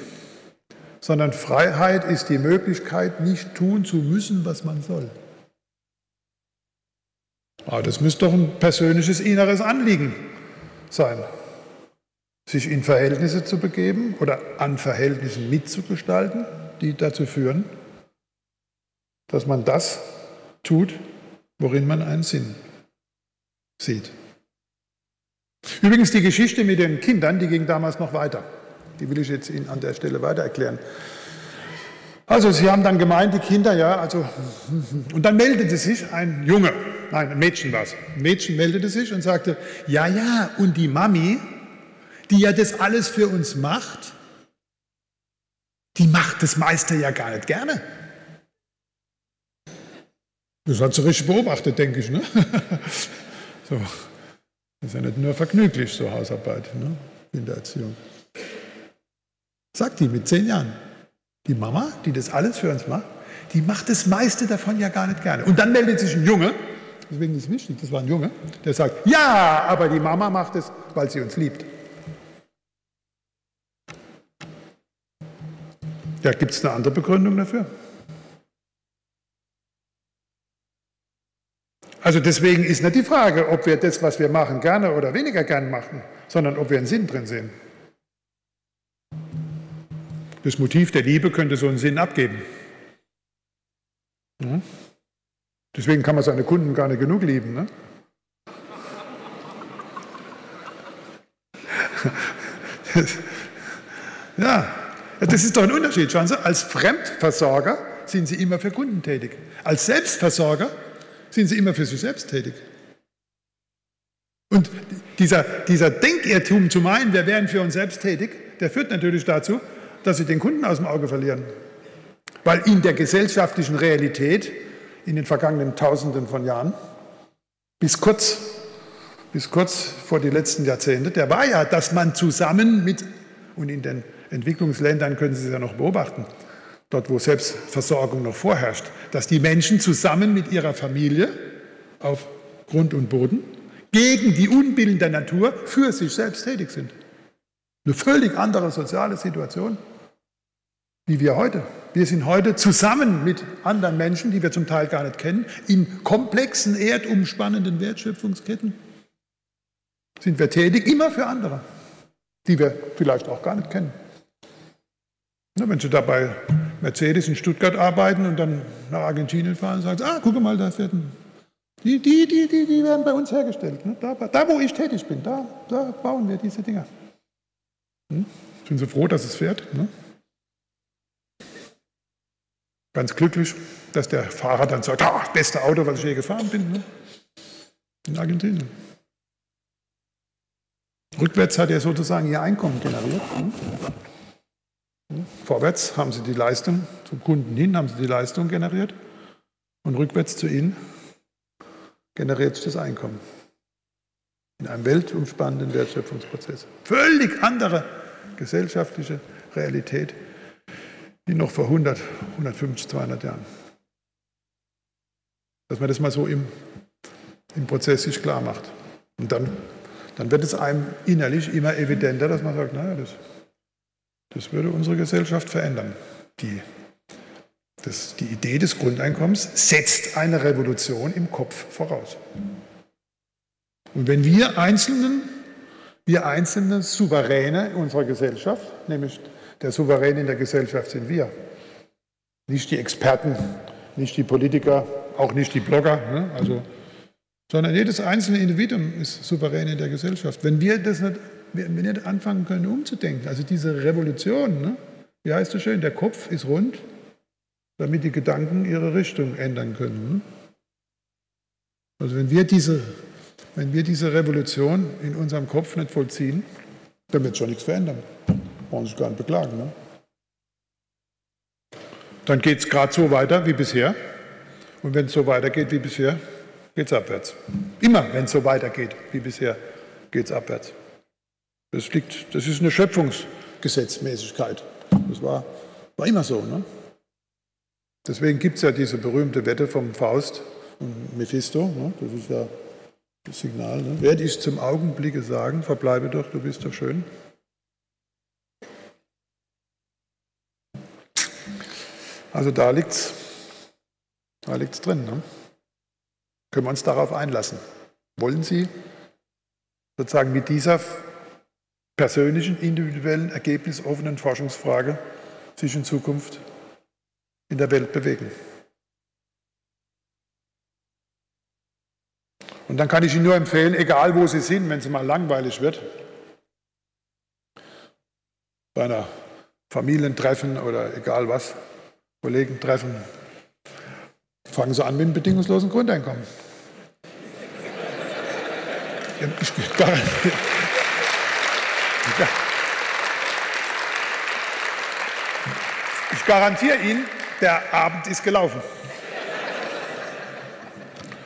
sondern Freiheit ist die Möglichkeit, nicht tun zu müssen, was man soll. Aber das müsste doch ein persönliches inneres Anliegen sein, sich in Verhältnisse zu begeben oder an Verhältnissen mitzugestalten, die dazu führen, dass man das tut, worin man einen Sinn sieht. Übrigens, die Geschichte mit den Kindern, die ging damals noch weiter. Die will ich jetzt Ihnen an der Stelle weiter erklären. Also, Sie haben dann gemeint, die Kinder, ja, also, [LAUGHS] und dann meldete sich ein Junge, nein, ein Mädchen war es. Ein Mädchen meldete sich und sagte, ja, ja, und die Mami, die ja das alles für uns macht, die macht das meiste ja gar nicht gerne. Das hat sie richtig beobachtet, denke ich. Ne? [LAUGHS] so. Das ist ja nicht nur vergnüglich, so Hausarbeit ne? in der Erziehung. Sagt die mit zehn Jahren. Die Mama, die das alles für uns macht, die macht das meiste davon ja gar nicht gerne. Und dann meldet sich ein Junge, deswegen ist es wichtig, das war ein Junge, der sagt, ja, aber die Mama macht es, weil sie uns liebt. Ja, gibt es eine andere Begründung dafür? Also deswegen ist nicht die Frage, ob wir das, was wir machen, gerne oder weniger gern machen, sondern ob wir einen Sinn drin sehen. Das Motiv der Liebe könnte so einen Sinn abgeben. Hm? Deswegen kann man seine Kunden gar nicht genug lieben. Ne? [LAUGHS] ja, das ist doch ein Unterschied. Schauen Sie, als Fremdversorger sind Sie immer für Kunden tätig. Als Selbstversorger sind sie immer für sich selbst tätig. Und dieser, dieser Denkirrtum zu meinen, wir wären für uns selbst tätig, der führt natürlich dazu, dass sie den Kunden aus dem Auge verlieren. Weil in der gesellschaftlichen Realität in den vergangenen Tausenden von Jahren, bis kurz, bis kurz vor die letzten Jahrzehnte, der war ja, dass man zusammen mit, und in den Entwicklungsländern können Sie es ja noch beobachten, dort wo Selbstversorgung noch vorherrscht, dass die Menschen zusammen mit ihrer Familie auf Grund und Boden gegen die Unbillen der Natur für sich selbst tätig sind. Eine völlig andere soziale Situation wie wir heute. Wir sind heute zusammen mit anderen Menschen, die wir zum Teil gar nicht kennen, in komplexen, erdumspannenden Wertschöpfungsketten sind wir tätig, immer für andere, die wir vielleicht auch gar nicht kennen. wenn Sie dabei Mercedes in Stuttgart arbeiten und dann nach Argentinien fahren und sagen, ah, guck mal, da werden die, die, die, die, die werden bei uns hergestellt. Ne? Da, da, wo ich tätig bin, da, da bauen wir diese Dinger. Hm? Sind Sie froh, dass es fährt? Ne? Ganz glücklich, dass der Fahrer dann sagt, ah, beste Auto, was ich je gefahren bin. Ne? In Argentinien. Rückwärts hat er sozusagen ihr Einkommen generiert. Vorwärts haben sie die Leistung, zum Kunden hin haben sie die Leistung generiert und rückwärts zu ihnen generiert sich das Einkommen. In einem weltumspannenden Wertschöpfungsprozess. Völlig andere gesellschaftliche Realität, wie noch vor 100, 150, 200 Jahren. Dass man das mal so im, im Prozess sich klar macht. Und dann, dann wird es einem innerlich immer evidenter, dass man sagt, naja, das, das würde unsere Gesellschaft verändern. Die, das, die Idee des Grundeinkommens setzt eine Revolution im Kopf voraus. Und wenn wir Einzelnen, wir Einzelne Souveräne unserer Gesellschaft, nämlich der Souverän in der Gesellschaft sind wir, nicht die Experten, nicht die Politiker, auch nicht die Blogger, ne? also, sondern jedes einzelne Individuum ist souverän in der Gesellschaft. Wenn wir das nicht, wenn wir nicht anfangen können, umzudenken, also diese Revolution, ne? wie heißt es schön, der Kopf ist rund, damit die Gedanken ihre Richtung ändern können. Ne? Also wenn wir diese, wenn wir diese Revolution in unserem Kopf nicht vollziehen, dann wird schon nichts verändern. Brauchen sich gar nicht beklagen. Ne? Dann geht es gerade so weiter wie bisher. Und wenn es so weitergeht wie bisher, geht es abwärts. Immer, wenn es so weitergeht wie bisher, geht es abwärts. Das, liegt, das ist eine Schöpfungsgesetzmäßigkeit. Das war, war immer so. Ne? Deswegen gibt es ja diese berühmte Wette vom Faust und Mephisto. Ne? Das ist ja das Signal. Ne? Werde ich zum Augenblicke sagen, verbleibe doch, du bist doch schön. Also da liegt es da liegt's drin. Ne? Können wir uns darauf einlassen? Wollen Sie sozusagen mit dieser persönlichen, individuellen, ergebnisoffenen Forschungsfrage sich in Zukunft in der Welt bewegen? Und dann kann ich Ihnen nur empfehlen, egal wo Sie sind, wenn es mal langweilig wird, bei einer Familientreffen oder egal was, Kollegen treffen, fangen Sie an mit dem bedingungslosen Grundeinkommen. [LAUGHS] Ich garantiere, ich garantiere Ihnen, der Abend ist gelaufen.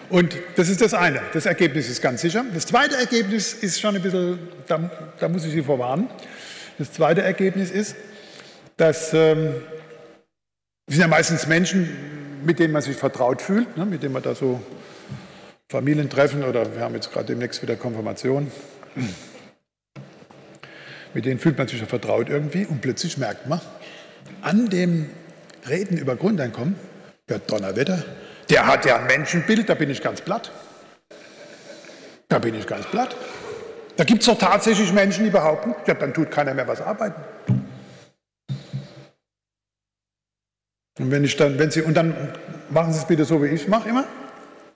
Und das ist das eine. Das Ergebnis ist ganz sicher. Das zweite Ergebnis ist schon ein bisschen, da, da muss ich Sie vorwarnen. Das zweite Ergebnis ist, dass ähm, sind ja meistens Menschen, mit denen man sich vertraut fühlt, ne, mit denen man da so Familientreffen oder wir haben jetzt gerade demnächst wieder Konfirmation. Mit denen fühlt man sich ja vertraut irgendwie und plötzlich merkt man, an dem Reden über Grundeinkommen, ja Donnerwetter, der hat ja ein Menschenbild, da bin ich ganz platt. Da bin ich ganz platt. Da gibt es doch tatsächlich Menschen, die behaupten, ja, dann tut keiner mehr was arbeiten. Und wenn ich dann, wenn Sie, und dann machen Sie es bitte so, wie ich es mache immer.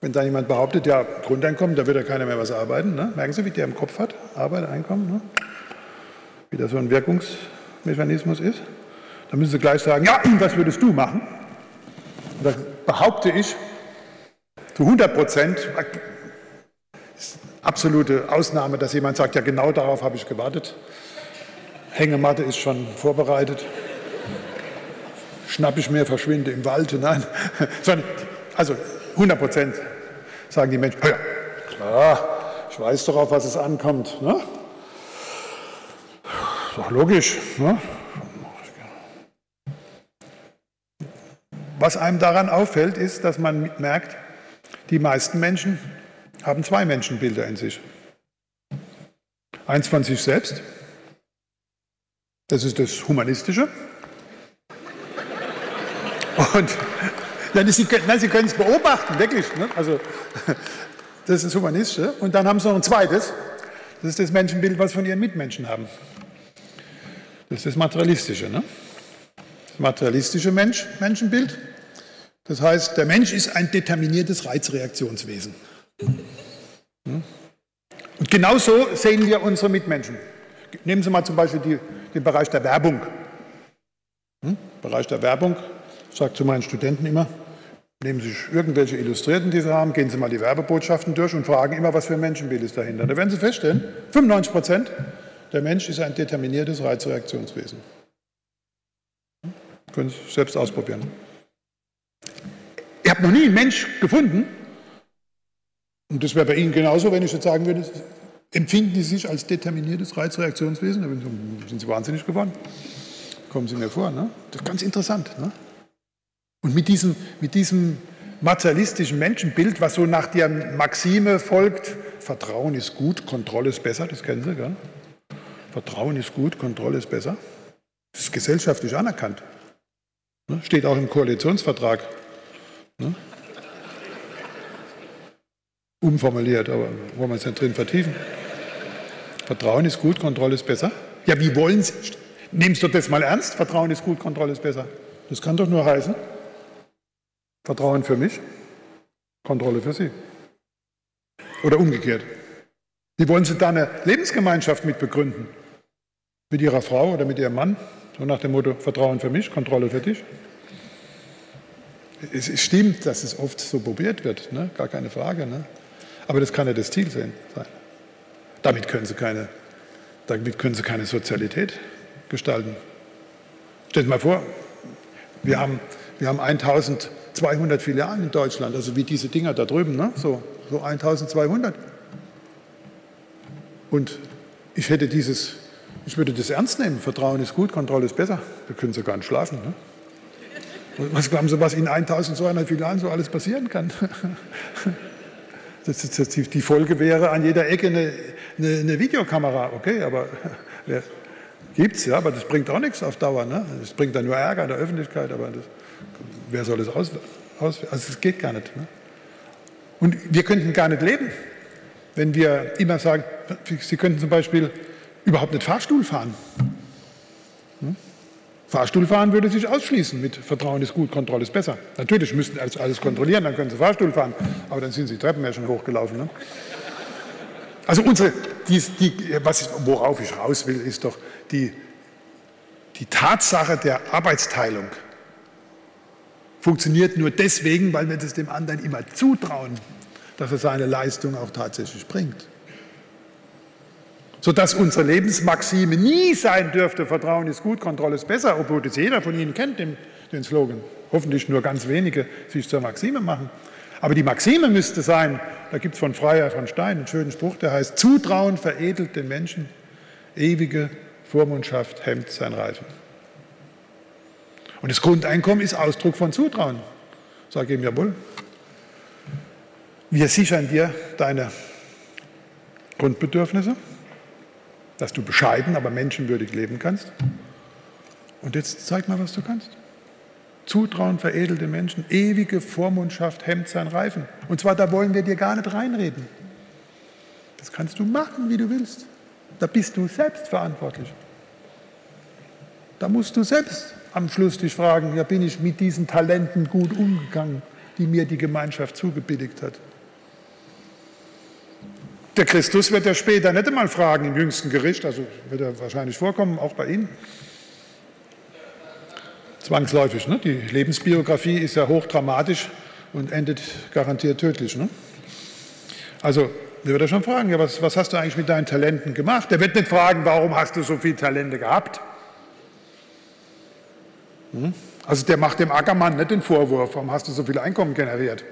Wenn da jemand behauptet, ja, Grundeinkommen, da wird ja keiner mehr was arbeiten. Ne? Merken Sie, wie der im Kopf hat? Arbeit, Einkommen. Ne? Wie das so ein Wirkungsmechanismus ist. Dann müssen Sie gleich sagen, ja, [CLEARS THROAT] was würdest du machen? Und da behaupte ich zu 100 Prozent, absolute Ausnahme, dass jemand sagt, ja, genau darauf habe ich gewartet. Hängematte ist schon vorbereitet schnappe ich mir, verschwinde im Wald. [LAUGHS] Nein, also 100 Prozent sagen die Menschen, ja, klar, ich weiß doch, auf was es ankommt. Ne? Ist doch logisch. Ne? Was einem daran auffällt, ist, dass man merkt, die meisten Menschen haben zwei Menschenbilder in sich. Eins von sich selbst, das ist das Humanistische, und nein, Sie, nein, Sie können es beobachten, wirklich. Ne? Also, das ist humanistisch. Und dann haben Sie noch ein zweites. Das ist das Menschenbild, was von Ihren Mitmenschen haben. Das ist das materialistische. Ne? Das materialistische Mensch, Menschenbild. Das heißt, der Mensch ist ein determiniertes Reizreaktionswesen. Hm? Und genauso sehen wir unsere Mitmenschen. Nehmen Sie mal zum Beispiel die, den Bereich der Werbung. Hm? Bereich der Werbung, sage zu meinen Studenten immer, Nehmen Sie irgendwelche Illustrierten, die Sie haben, gehen Sie mal die Werbebotschaften durch und fragen immer, was für ein Menschenbild ist dahinter. Da werden Sie feststellen, 95 Prozent, der Mensch ist ein determiniertes Reizreaktionswesen. Können Sie selbst ausprobieren. Ihr habt noch nie einen Mensch gefunden, und das wäre bei Ihnen genauso, wenn ich jetzt sagen würde, empfinden Sie sich als determiniertes Reizreaktionswesen? Dann sind Sie wahnsinnig geworden. Kommen Sie mir vor. Ne? Das ist ganz interessant. Ne? Und mit diesem, mit diesem materialistischen Menschenbild, was so nach der Maxime folgt, Vertrauen ist gut, Kontrolle ist besser, das kennen Sie, gell? Vertrauen ist gut, Kontrolle ist besser. Das ist gesellschaftlich anerkannt. Ne? Steht auch im Koalitionsvertrag. Ne? Umformuliert, aber wollen wir uns nicht drin vertiefen. Vertrauen ist gut, Kontrolle ist besser. Ja, wie wollen Sie? Sie doch das mal ernst. Vertrauen ist gut, Kontrolle ist besser. Das kann doch nur heißen, Vertrauen für mich, Kontrolle für Sie. Oder umgekehrt. Wie wollen Sie da eine Lebensgemeinschaft mit begründen? Mit Ihrer Frau oder mit Ihrem Mann? So nach dem Motto, Vertrauen für mich, Kontrolle für dich. Es stimmt, dass es oft so probiert wird, ne? gar keine Frage. Ne? Aber das kann ja das Ziel sein. Damit können Sie keine, damit können Sie keine Sozialität gestalten. Stellt mal vor, wir haben, wir haben 1200 Filialen in Deutschland, also wie diese Dinger da drüben, ne? so, so 1200. Und ich hätte dieses, ich würde das ernst nehmen. Vertrauen ist gut, Kontrolle ist besser. Da können Sie gar nicht schlafen. Ne? Was glauben Sie, was in 1200 Filialen so alles passieren kann? Das, das, die Folge wäre an jeder Ecke eine, eine, eine Videokamera. Okay, aber gibt es ja, aber das bringt auch nichts auf Dauer. Ne? Das bringt dann nur Ärger in der Öffentlichkeit, aber das, wer soll das aus, aus Also es geht gar nicht. Ne? Und wir könnten gar nicht leben, wenn wir immer sagen, Sie könnten zum Beispiel überhaupt nicht Fahrstuhl fahren. Hm? Fahrstuhl fahren würde sich ausschließen mit Vertrauen ist gut, Kontrolle ist besser. Natürlich müssten alles, alles kontrollieren, dann können Sie Fahrstuhl fahren, aber dann sind Sie Treppen ja schon hochgelaufen. Ne? Also unsere, die, die, was, worauf ich raus will, ist doch die, die Tatsache der Arbeitsteilung funktioniert nur deswegen, weil wir das dem anderen immer zutrauen, dass er seine Leistung auch tatsächlich bringt. Sodass unsere Lebensmaxime nie sein dürfte, Vertrauen ist gut, Kontrolle ist besser, obwohl das jeder von Ihnen kennt, den, den Slogan. Hoffentlich nur ganz wenige sich zur Maxime machen. Aber die Maxime müsste sein, da gibt es von Freier von Stein einen schönen Spruch, der heißt, Zutrauen veredelt den Menschen, ewige Vormundschaft hemmt sein Reifen. Und das Grundeinkommen ist Ausdruck von Zutrauen. Sage ihm, jawohl, wir sichern dir deine Grundbedürfnisse, dass du bescheiden, aber menschenwürdig leben kannst. Und jetzt zeig mal, was du kannst. Zutrauen veredelt den Menschen, ewige Vormundschaft hemmt sein Reifen. Und zwar, da wollen wir dir gar nicht reinreden. Das kannst du machen, wie du willst. Da bist du selbst verantwortlich. Da musst du selbst am Schluss dich fragen, ja, bin ich mit diesen Talenten gut umgegangen, die mir die Gemeinschaft zugebilligt hat. Der Christus wird ja später nicht einmal fragen im jüngsten Gericht, also wird er wahrscheinlich vorkommen, auch bei Ihnen. Zwangsläufig. Ne? Die Lebensbiografie ist ja hochdramatisch und endet garantiert tödlich. Ne? Also, der wird er schon fragen, ja, was, was hast du eigentlich mit deinen Talenten gemacht? Der wird nicht fragen, warum hast du so viele Talente gehabt? Hm? Also der macht dem Ackermann nicht den Vorwurf, warum hast du so viel Einkommen generiert?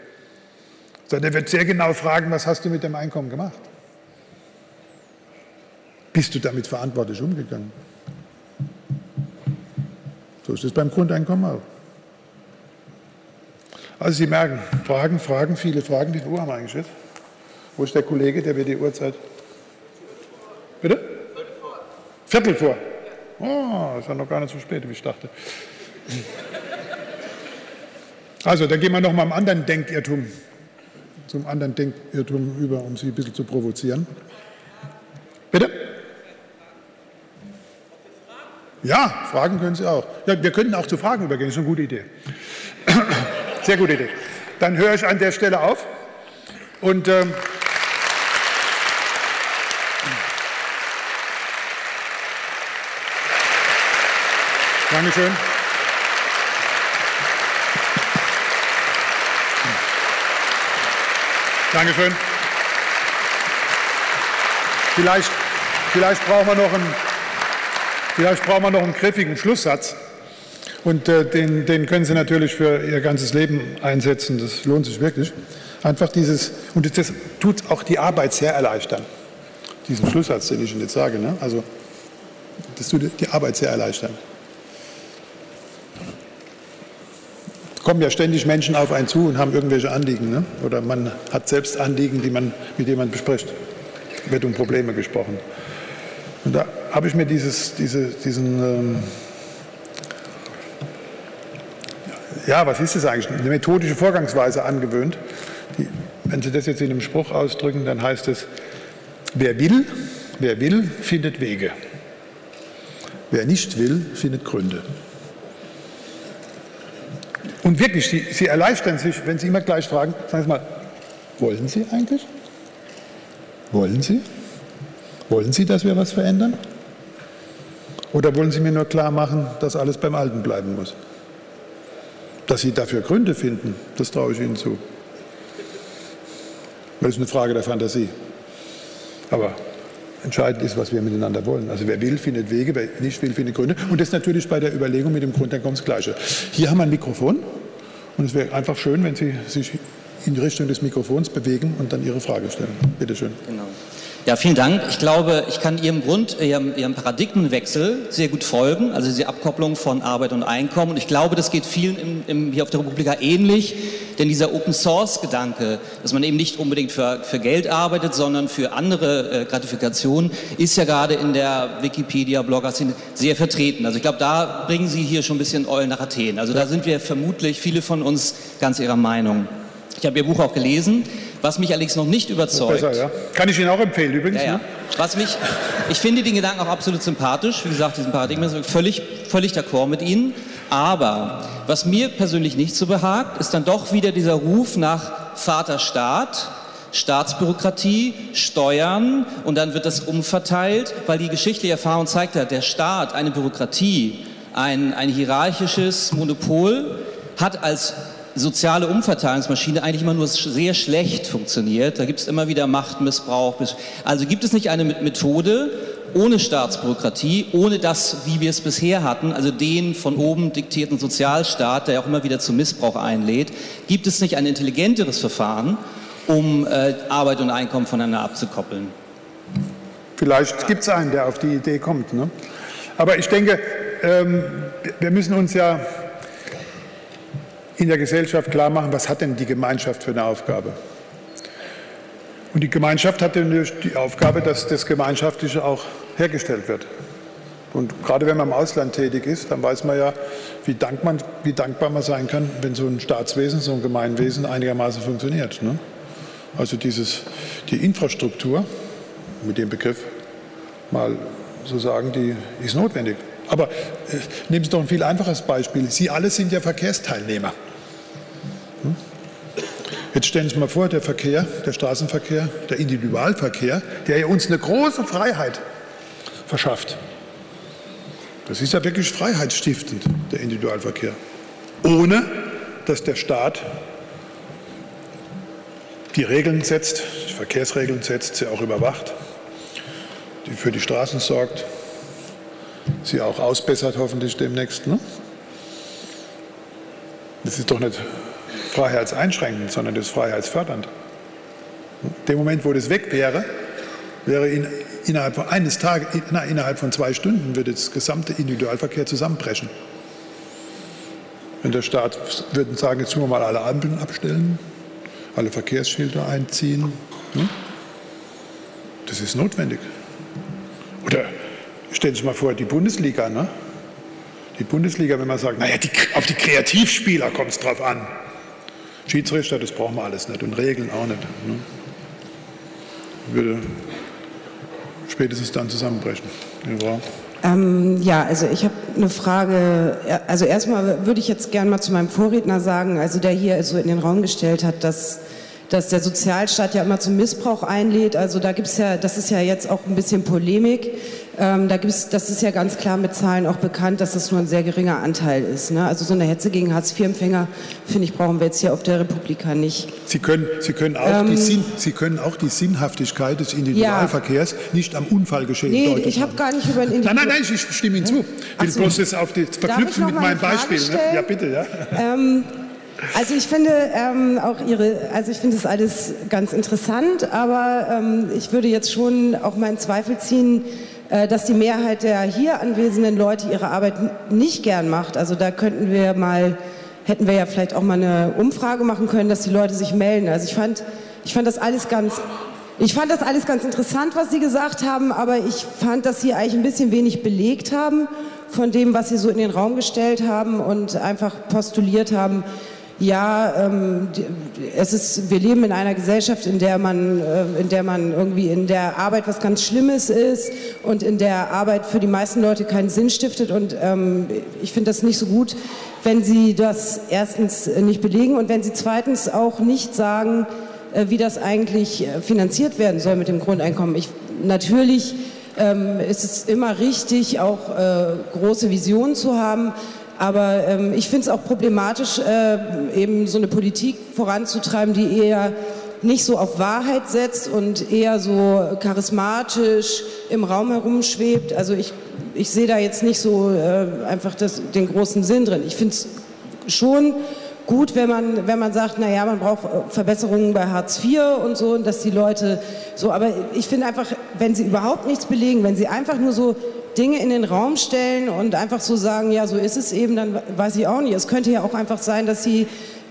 Sondern der wird sehr genau fragen, was hast du mit dem Einkommen gemacht? Bist du damit verantwortlich umgegangen? So ist es beim Grundeinkommen auch. Also Sie merken, Fragen, Fragen, viele Fragen. Wie viel Uhr haben wir eigentlich jetzt? Wo ist der Kollege, der mir die Uhrzeit? Bitte? Viertel vor. Oh, ist ja noch gar nicht so spät, wie ich dachte. Also, da gehen wir noch mal am anderen Denkirrtum, zum anderen Denkirrtum über, um Sie ein bisschen zu provozieren. Bitte? Ja, Fragen können Sie auch. Ja, wir könnten auch zu Fragen übergehen, das ist eine gute Idee. [CLEARS THROAT] Sehr gute Idee. Dann höre ich an der Stelle auf und ähm, Dankeschön. Dankeschön. Vielleicht, vielleicht, brauchen wir noch einen, vielleicht brauchen wir noch einen griffigen Schlusssatz. Und äh, den, den können Sie natürlich für Ihr ganzes Leben einsetzen. Das lohnt sich wirklich. Einfach dieses, und das tut auch die Arbeit sehr erleichtern. Diesen Schlusssatz, den ich Ihnen jetzt sage. Ne? Also, das tut die Arbeit sehr erleichtern. Kommen ja ständig Menschen auf einen zu und haben irgendwelche Anliegen. Ne? Oder man hat selbst Anliegen, die man mit jemandem bespricht. Wird um Probleme gesprochen. Und da habe ich mir dieses, diese, diesen ähm, ja, was ist das eigentlich? Eine methodische Vorgangsweise angewöhnt. Die, wenn Sie das jetzt in einem Spruch ausdrücken, dann heißt es, wer will, wer will, findet Wege. Wer nicht will, findet Gründe. Und wirklich, Sie, Sie erleichtern sich, wenn Sie immer gleich fragen, sagen Sie mal, wollen Sie eigentlich? Wollen Sie? Wollen Sie, dass wir was verändern? Oder wollen Sie mir nur klar machen, dass alles beim Alten bleiben muss? Dass Sie dafür Gründe finden, das traue ich Ihnen zu. Das ist eine Frage der Fantasie. Aber entscheidend ist, was wir miteinander wollen. Also wer will, findet Wege, wer nicht will, findet Gründe. Und das ist natürlich bei der Überlegung mit dem Grundeinkommen das Gleiche. Hier haben wir ein Mikrofon und es wäre einfach schön, wenn Sie sich in Richtung des Mikrofons bewegen und dann Ihre Frage stellen. Bitte schön. Genau. Ja, vielen Dank. Ich glaube, ich kann Ihrem Grund, Ihrem, Ihrem Paradigmenwechsel sehr gut folgen, also diese Abkopplung von Arbeit und Einkommen. Und ich glaube, das geht vielen im, im, hier auf der Republika ähnlich, denn dieser Open-Source-Gedanke, dass man eben nicht unbedingt für, für Geld arbeitet, sondern für andere äh, Gratifikationen, ist ja gerade in der Wikipedia-Blogger-Szene sehr vertreten. Also ich glaube, da bringen Sie hier schon ein bisschen Eulen nach Athen. Also da sind wir vermutlich, viele von uns, ganz Ihrer Meinung. Ich habe Ihr Buch auch gelesen. Was mich allerdings noch nicht überzeugt. Besser, ja. Kann ich Ihnen auch empfehlen übrigens. Ja. Ne? Was mich, ich finde den Gedanken auch absolut sympathisch. Wie gesagt, diesen Paradigma ist völlig, völlig d'accord mit Ihnen. Aber was mir persönlich nicht so behagt, ist dann doch wieder dieser Ruf nach Vaterstaat, Staatsbürokratie, Steuern und dann wird das umverteilt, weil die geschichtliche Erfahrung zeigt hat, der Staat, eine Bürokratie, ein, ein hierarchisches Monopol hat als soziale Umverteilungsmaschine eigentlich immer nur sehr schlecht funktioniert. Da gibt es immer wieder Machtmissbrauch. Also gibt es nicht eine Methode ohne Staatsbürokratie, ohne das, wie wir es bisher hatten, also den von oben diktierten Sozialstaat, der auch immer wieder zu Missbrauch einlädt, gibt es nicht ein intelligenteres Verfahren, um äh, Arbeit und Einkommen voneinander abzukoppeln? Vielleicht gibt es einen, der auf die Idee kommt. Ne? Aber ich denke, ähm, wir müssen uns ja in der Gesellschaft klar machen, was hat denn die Gemeinschaft für eine Aufgabe. Und die Gemeinschaft hat die Aufgabe, dass das Gemeinschaftliche auch hergestellt wird. Und gerade wenn man im Ausland tätig ist, dann weiß man ja, wie, dank man, wie dankbar man sein kann, wenn so ein Staatswesen, so ein Gemeinwesen einigermaßen funktioniert. Ne? Also dieses, die Infrastruktur, mit dem Begriff mal so sagen, die ist notwendig. Aber äh, nehmen Sie doch ein viel einfaches Beispiel. Sie alle sind ja Verkehrsteilnehmer. Jetzt stellen Sie sich mal vor, der Verkehr, der Straßenverkehr, der Individualverkehr, der ja uns eine große Freiheit verschafft. Das ist ja wirklich freiheitsstiftend, der Individualverkehr. Ohne dass der Staat die Regeln setzt, die Verkehrsregeln setzt, sie auch überwacht, die für die Straßen sorgt, sie auch ausbessert hoffentlich demnächst. Ne? Das ist doch nicht freiheitseinschränkend, sondern das ist freiheitsfördernd. Dem Moment, wo das weg wäre, wäre in, innerhalb von eines Tages, innerhalb von zwei Stunden würde das gesamte Individualverkehr zusammenbrechen. Wenn der Staat würde sagen, jetzt tun wir mal alle Ampeln abstellen, alle Verkehrsschilder einziehen. Ne? Das ist notwendig. Oder stellen Sie sich mal vor, die Bundesliga. Ne? Die Bundesliga, wenn man sagt, naja, die, auf die Kreativspieler kommt es drauf an. Schiedsrichter, das brauchen wir alles nicht und Regeln auch nicht. Ne? Würde spätestens dann zusammenbrechen. Ja, ähm, ja also ich habe eine Frage. Also erstmal würde ich jetzt gerne mal zu meinem Vorredner sagen, also der hier so in den Raum gestellt hat, dass dass der Sozialstaat ja immer zum Missbrauch einlädt. Also da gibt es ja, das ist ja jetzt auch ein bisschen Polemik. Ähm, da gibt's, das ist ja ganz klar mit Zahlen auch bekannt, dass das nur ein sehr geringer Anteil ist. Ne? Also so eine Hetze gegen Hartz-IV-Empfänger, finde ich, brauchen wir jetzt hier auf der Republika nicht. Sie können, Sie können, auch, ähm, die, Sinn, Sie können auch die Sinnhaftigkeit des Individualverkehrs ja. nicht am Unfallgeschehen nee, deutlich ich habe gar nicht über den Nein, nein, nein, ich stimme Ihnen zu. Ich will so. bloß das auf die, verknüpfen mit meinem Beispiel. Ne? Ja, bitte, ja. Ähm, also ich finde ähm, auch Ihre, also ich finde es alles ganz interessant, aber ähm, ich würde jetzt schon auch meinen Zweifel ziehen, dass die Mehrheit der hier anwesenden Leute ihre Arbeit nicht gern macht. Also da könnten wir mal, hätten wir ja vielleicht auch mal eine Umfrage machen können, dass die Leute sich melden. Also ich fand, ich fand das alles ganz ich fand das alles ganz interessant, was Sie gesagt haben, aber ich fand, dass Sie eigentlich ein bisschen wenig belegt haben von dem, was Sie so in den Raum gestellt haben und einfach postuliert haben, ja, ähm, es ist, wir leben in einer Gesellschaft, in der man, äh, in der man irgendwie in der Arbeit was ganz Schlimmes ist und in der Arbeit für die meisten Leute keinen Sinn stiftet. Und ähm, ich finde das nicht so gut, wenn Sie das erstens nicht belegen und wenn Sie zweitens auch nicht sagen, äh, wie das eigentlich äh, finanziert werden soll mit dem Grundeinkommen. Ich, natürlich ähm, ist es immer richtig, auch äh, große Visionen zu haben. Aber ähm, ich finde es auch problematisch, äh, eben so eine Politik voranzutreiben, die eher nicht so auf Wahrheit setzt und eher so charismatisch im Raum herumschwebt. Also ich, ich sehe da jetzt nicht so äh, einfach das, den großen Sinn drin. Ich finde es schon gut, wenn man, wenn man sagt, naja, man braucht Verbesserungen bei Hartz IV und so, und dass die Leute so, aber ich finde einfach, wenn sie überhaupt nichts belegen, wenn sie einfach nur so Dinge in den Raum stellen und einfach so sagen, ja, so ist es eben, dann weiß ich auch nicht. Es könnte ja auch einfach sein, dass sie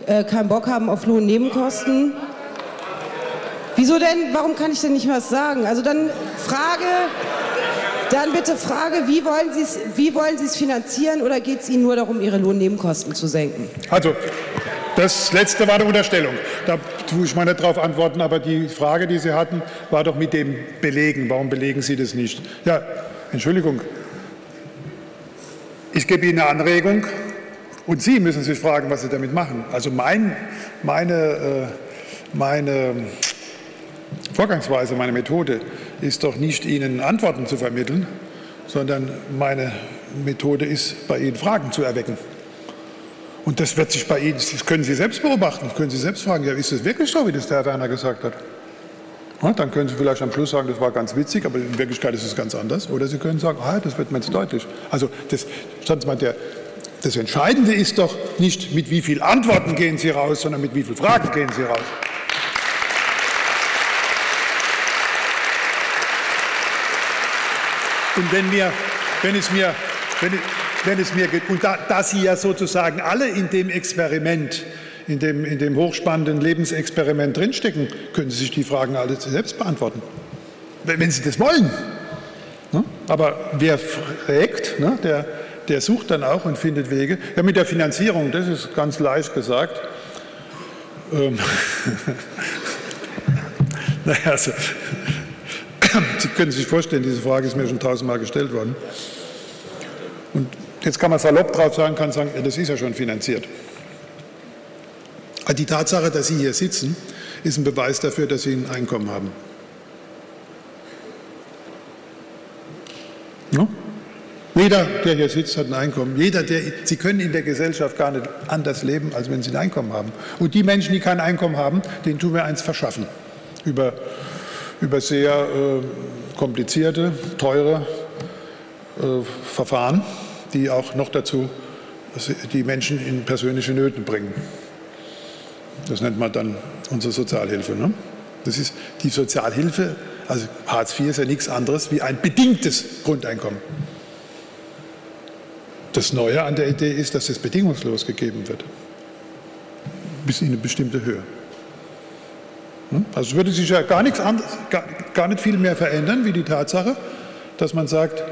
äh, keinen Bock haben auf Lohnnebenkosten. Wieso denn? Warum kann ich denn nicht was sagen? Also dann Frage, dann bitte Frage, wie wollen Sie es, wie wollen Sie es finanzieren oder geht es Ihnen nur darum, Ihre Lohnnebenkosten zu senken? Also, das letzte war eine Unterstellung. Da tue ich mal nicht darauf antworten, aber die Frage, die Sie hatten, war doch mit dem Belegen. Warum belegen Sie das nicht? Ja, Entschuldigung, ich gebe Ihnen eine Anregung und Sie müssen sich fragen, was Sie damit machen. Also mein, meine, äh, meine Vorgangsweise, meine Methode ist doch nicht Ihnen Antworten zu vermitteln, sondern meine Methode ist, bei Ihnen Fragen zu erwecken. Und das wird sich bei Ihnen, das können Sie selbst beobachten, können Sie selbst fragen, ja, ist es wirklich so, wie das der Herr Werner gesagt hat? Dann können Sie vielleicht am Schluss sagen, das war ganz witzig, aber in Wirklichkeit ist es ganz anders. Oder Sie können sagen, ah, das wird mir jetzt deutlich. Also das, mal, der, das Entscheidende ist doch nicht, mit wie vielen Antworten gehen Sie raus, sondern mit wie vielen Fragen gehen Sie raus. Und wenn, mir, wenn es mir, wenn, wenn es mir und da, da Sie ja sozusagen alle in dem Experiment in dem, in dem hochspannenden Lebensexperiment drinstecken, können Sie sich die Fragen alle selbst beantworten. Wenn Sie das wollen. Ne? Aber wer fragt, ne, der, der sucht dann auch und findet Wege. Ja, mit der Finanzierung, das ist ganz leicht gesagt. Ähm [LAUGHS] naja, also, [COUGHS] Sie können sich vorstellen, diese Frage ist mir schon tausendmal gestellt worden. Und jetzt kann man salopp drauf sagen, kann sagen, das ist ja schon finanziert. Die Tatsache, dass Sie hier sitzen, ist ein Beweis dafür, dass Sie ein Einkommen haben. No? Jeder, der hier sitzt, hat ein Einkommen. Jeder, der, Sie können in der Gesellschaft gar nicht anders leben, als wenn Sie ein Einkommen haben. Und die Menschen, die kein Einkommen haben, denen tun wir eins verschaffen. Über, über sehr äh, komplizierte, teure äh, Verfahren, die auch noch dazu die Menschen in persönliche Nöten bringen. Das nennt man dann unsere Sozialhilfe. Ne? Das ist die Sozialhilfe, also Hartz IV ist ja nichts anderes wie ein bedingtes Grundeinkommen. Das Neue an der Idee ist, dass es bedingungslos gegeben wird, bis in eine bestimmte Höhe. Hm? Also würde sich ja gar nichts anderes, gar, gar nicht viel mehr verändern, wie die Tatsache, dass man sagt,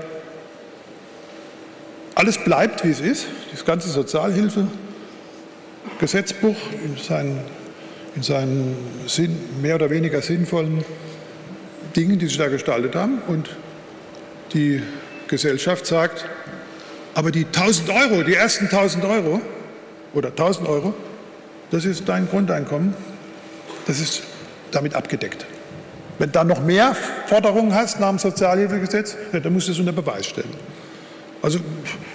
alles bleibt, wie es ist, das ganze Sozialhilfe, Gesetzbuch in seinen, in seinen Sinn, mehr oder weniger sinnvollen Dingen, die sich da gestaltet haben. Und die Gesellschaft sagt, aber die 1000 Euro, die ersten 1000 Euro oder 1000 Euro, das ist dein Grundeinkommen, das ist damit abgedeckt. Wenn du da noch mehr Forderungen hast nach dem Sozialhilfegesetz, dann musst du es unter Beweis stellen. Also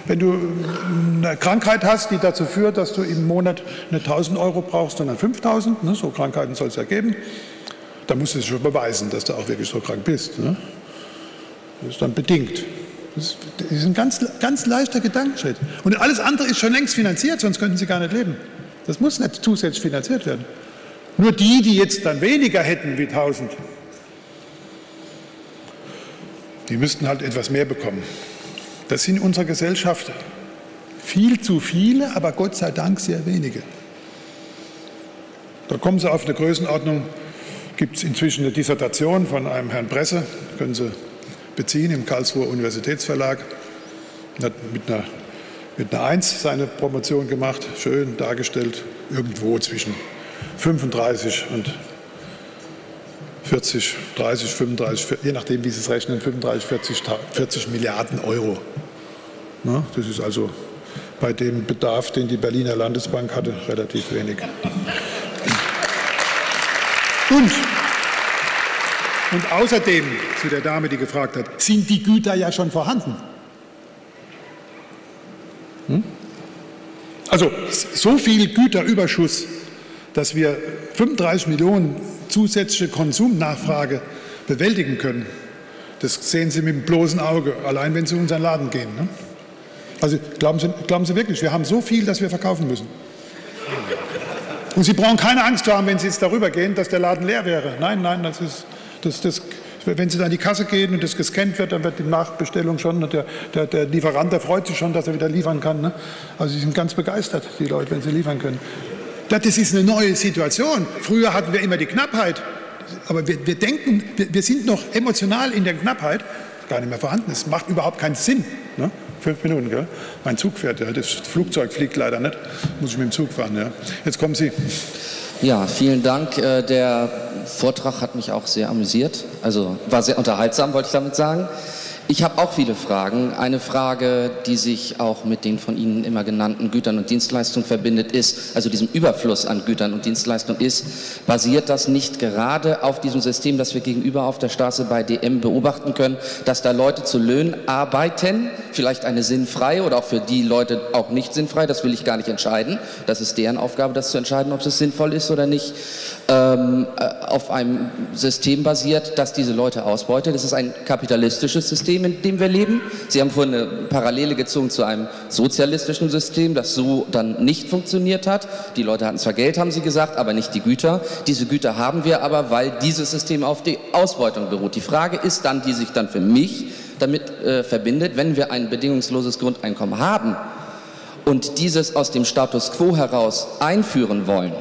wenn du eine Krankheit hast, die dazu führt, dass du im Monat nicht 1000 Euro brauchst, sondern 5000, ne, so Krankheiten soll es ja geben, dann musst du es schon beweisen, dass du auch wirklich so krank bist. Ne? Das ist dann bedingt. Das ist ein ganz, ganz leichter Gedankenschritt. Und alles andere ist schon längst finanziert, sonst könnten sie gar nicht leben. Das muss nicht zusätzlich finanziert werden. Nur die, die jetzt dann weniger hätten wie 1000, die müssten halt etwas mehr bekommen. Das sind in unserer Gesellschaft viel zu viele, aber Gott sei Dank sehr wenige. Da kommen Sie auf eine Größenordnung, gibt es inzwischen eine Dissertation von einem Herrn Presse, können Sie beziehen im Karlsruher Universitätsverlag. Er hat mit einer, mit einer Eins seine Promotion gemacht, schön dargestellt, irgendwo zwischen 35 und 40, 30, 35, je nachdem, wie Sie es rechnen, 35, 40, 40 Milliarden Euro. Das ist also bei dem Bedarf, den die Berliner Landesbank hatte, relativ wenig. Und, und außerdem, zu der Dame, die gefragt hat, sind die Güter ja schon vorhanden. Hm? Also so viel Güterüberschuss, dass wir 35 Millionen zusätzliche Konsumnachfrage bewältigen können. Das sehen Sie mit dem bloßen Auge, allein wenn Sie in unseren Laden gehen. Ne? Also glauben Sie, glauben Sie wirklich, wir haben so viel, dass wir verkaufen müssen. Und Sie brauchen keine Angst zu haben, wenn Sie jetzt darüber gehen, dass der Laden leer wäre. Nein, nein, das ist, das, das, wenn Sie dann in die Kasse gehen und das gescannt wird, dann wird die Nachbestellung schon, der, der, der Lieferant, der freut sich schon, dass er wieder liefern kann. Ne? Also Sie sind ganz begeistert, die Leute, wenn sie liefern können. Das ist eine neue Situation. Früher hatten wir immer die Knappheit. Aber wir, wir denken, wir, wir, sind noch emotional in der Knappheit, gar nicht mehr vorhanden. Es macht überhaupt keinen Sinn. Ne? Fünf Minuten, gell? Mein Zug fährt, ja. das Flugzeug fliegt leider nicht. Muss ich mit dem Zug fahren. Ja. Jetzt kommen Sie. Ja, vielen Dank. Äh, der Vortrag hat mich auch sehr amüsiert. Also war sehr unterhaltsam, wollte ich damit sagen. Ich habe auch viele Fragen. Eine Frage, die sich auch mit den von Ihnen immer genannten Gütern und Dienstleistungen verbindet, ist, also diesem Überfluss an Gütern und Dienstleistungen ist, basiert das nicht gerade auf diesem System, das wir gegenüber auf der Straße bei DM beobachten können, dass da Leute zu Löhnen arbeiten, vielleicht eine sinnfreie oder auch für die Leute auch nicht sinnfrei, das will ich gar nicht entscheiden. Das ist deren Aufgabe, das zu entscheiden, ob es sinnvoll ist oder nicht ähm, äh, auf einem System basiert, das diese Leute ausbeutet. Das ist ein kapitalistisches System, in dem wir leben. Sie haben vorhin eine Parallele gezogen zu einem sozialistischen System, das so dann nicht funktioniert hat. Die Leute hatten zwar Geld, haben sie gesagt, aber nicht die Güter. Diese Güter haben wir aber, weil dieses System auf die Ausbeutung beruht. Die Frage ist dann, die sich dann für mich damit äh, verbindet, wenn wir ein bedingungsloses Grundeinkommen haben und dieses aus dem Status quo heraus einführen wollen,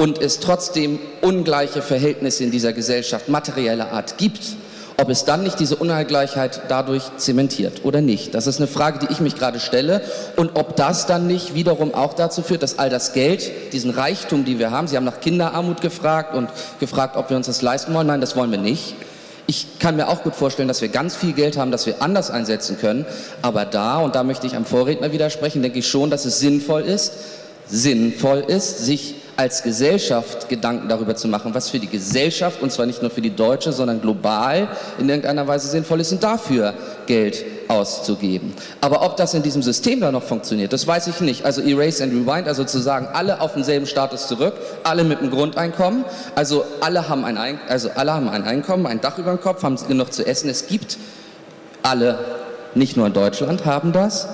und es trotzdem ungleiche Verhältnisse in dieser Gesellschaft materieller Art gibt, ob es dann nicht diese Ungleichheit dadurch zementiert oder nicht. Das ist eine Frage, die ich mich gerade stelle. Und ob das dann nicht wiederum auch dazu führt, dass all das Geld, diesen Reichtum, den wir haben, Sie haben nach Kinderarmut gefragt und gefragt, ob wir uns das leisten wollen. Nein, das wollen wir nicht. Ich kann mir auch gut vorstellen, dass wir ganz viel Geld haben, das wir anders einsetzen können. Aber da, und da möchte ich am Vorredner widersprechen, denke ich schon, dass es sinnvoll ist, sinnvoll ist, sich als Gesellschaft Gedanken darüber zu machen, was für die Gesellschaft, und zwar nicht nur für die deutsche, sondern global in irgendeiner Weise sinnvoll ist und dafür Geld auszugeben. Aber ob das in diesem System da noch funktioniert, das weiß ich nicht. Also Erase and Rewind, also zu sagen, alle auf denselben Status zurück, alle mit einem Grundeinkommen, also alle haben ein, ein also alle haben ein Einkommen, ein Dach über dem Kopf, haben genug zu essen. Es gibt alle, nicht nur in Deutschland, haben das.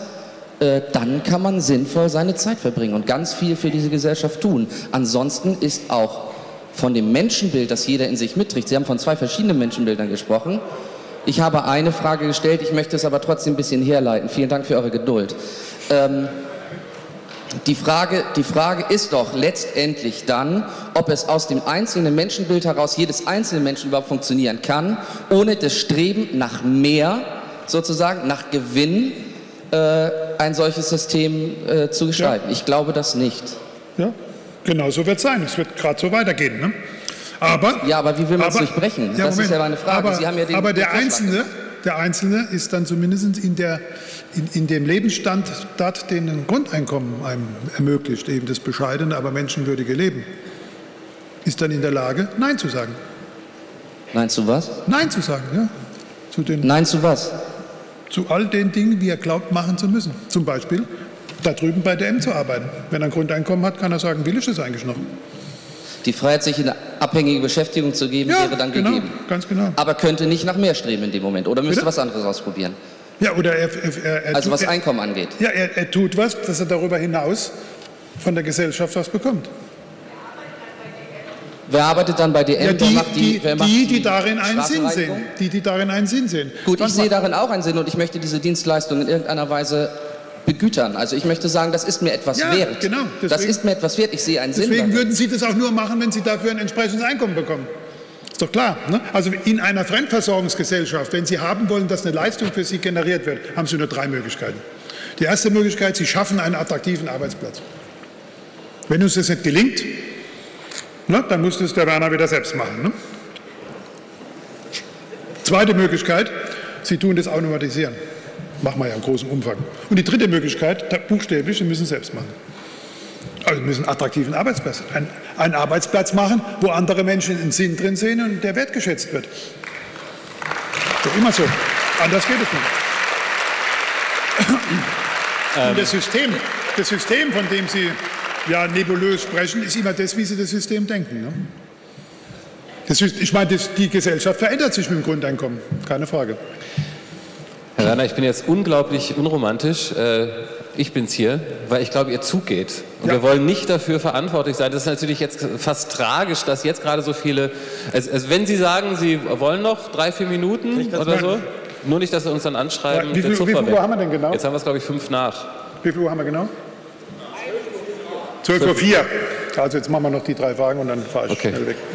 Äh, dann kann man sinnvoll seine Zeit verbringen und ganz viel für diese Gesellschaft tun. Ansonsten ist auch von dem Menschenbild, das jeder in sich mitträgt, Sie haben von zwei verschiedenen Menschenbildern gesprochen. Ich habe eine Frage gestellt, ich möchte es aber trotzdem ein bisschen herleiten. Vielen Dank für eure Geduld. Ähm, die Frage, die Frage ist doch letztendlich dann, ob es aus dem einzelnen Menschenbild heraus jedes einzelne Menschen überhaupt funktionieren kann, ohne das Streben nach mehr, sozusagen nach Gewinn, äh, ein solches System äh, zu gestalten. Ja. Ich glaube das nicht. Ja, genau so wird es sein. Es wird gerade so weitergehen. Ne? Aber, ja, aber wie will man es durchbrechen? Ja, das Moment, ist ja meine Frage. Aber, ja aber der, Einzelne, der Einzelne ist dann zumindest in, der, in, in dem Lebensstandard, den ein Grundeinkommen einem ermöglicht, eben das bescheidene, aber menschenwürdige Leben, ist dann in der Lage, Nein zu sagen. Nein zu was? Nein zu sagen, ja. Zu den Nein zu was? Zu all den Dingen, die er glaubt, machen zu müssen. Zum Beispiel da drüben bei DM zu arbeiten. Wenn er ein Grundeinkommen hat, kann er sagen, will ich das eigentlich noch? Die Freiheit, sich in eine abhängige Beschäftigung zu geben, ja, wäre dann genau, gegeben. Ganz genau. Aber könnte nicht nach mehr streben in dem Moment oder müsste Bitte? was anderes ausprobieren. Ja, oder er, er, er also tut, was Einkommen angeht. Ja, er, er tut was, dass er darüber hinaus von der Gesellschaft was bekommt. Wer arbeitet dann bei DM? Ja, die, die, die, die, die darin einen Sinn sehen. Die, die darin einen Sinn sehen. Gut, ich sehe darin auch einen Sinn und ich möchte diese Dienstleistung in irgendeiner Weise begütern. Also ich möchte sagen, das ist mir etwas ja, wert. Genau, deswegen, das ist mir etwas wert. Ich sehe einen Sinn. Deswegen würden Sie das auch nur machen, wenn Sie dafür ein entsprechendes Einkommen bekommen. Ist doch klar. Ne? Also in einer Fremdversorgungsgesellschaft, wenn Sie haben wollen, dass eine Leistung für Sie generiert wird, haben Sie nur drei Möglichkeiten. Die erste Möglichkeit, Sie schaffen einen attraktiven Arbeitsplatz. Wenn uns das nicht gelingt, ne, dann muss das der Werner wieder selbst machen. Ne? Zweite Möglichkeit, Sie tun das automatisieren. Machen wir ja in großem Umfang. Und die dritte Möglichkeit, buchstäblich, Sie müssen es selbst machen. Also wir müssen einen attraktiven Arbeitsplatz, einen, einen Arbeitsplatz machen, wo andere Menschen einen Sinn drin sehen und der wertgeschätzt wird. Doch immer so. Anders geht es nicht. Und das System, das System, von dem Sie ja nebulös sprechen, ist immer das, wie Sie das System denken. Ne? Das, ich meine, das, die Gesellschaft verändert sich mit dem Grundeinkommen, keine Frage. Herr Werner, ich bin jetzt unglaublich unromantisch. Äh, ich bin's hier, weil ich glaube, Ihr Zug geht. Und ja. wir wollen nicht dafür verantwortlich sein. Das ist natürlich jetzt fast tragisch, dass jetzt gerade so viele. Also, also wenn Sie sagen, Sie wollen noch drei, vier Minuten oder so, nur nicht, dass Sie uns dann anschreiben. Ja, wie, viel, wie viel Uhr haben wir denn genau? Jetzt haben wir es, glaube ich, fünf nach. Wie viel Uhr haben wir genau? 12.04 Uhr. Also jetzt machen wir noch die drei Fragen und dann fahre ich okay. schnell weg. [LAUGHS]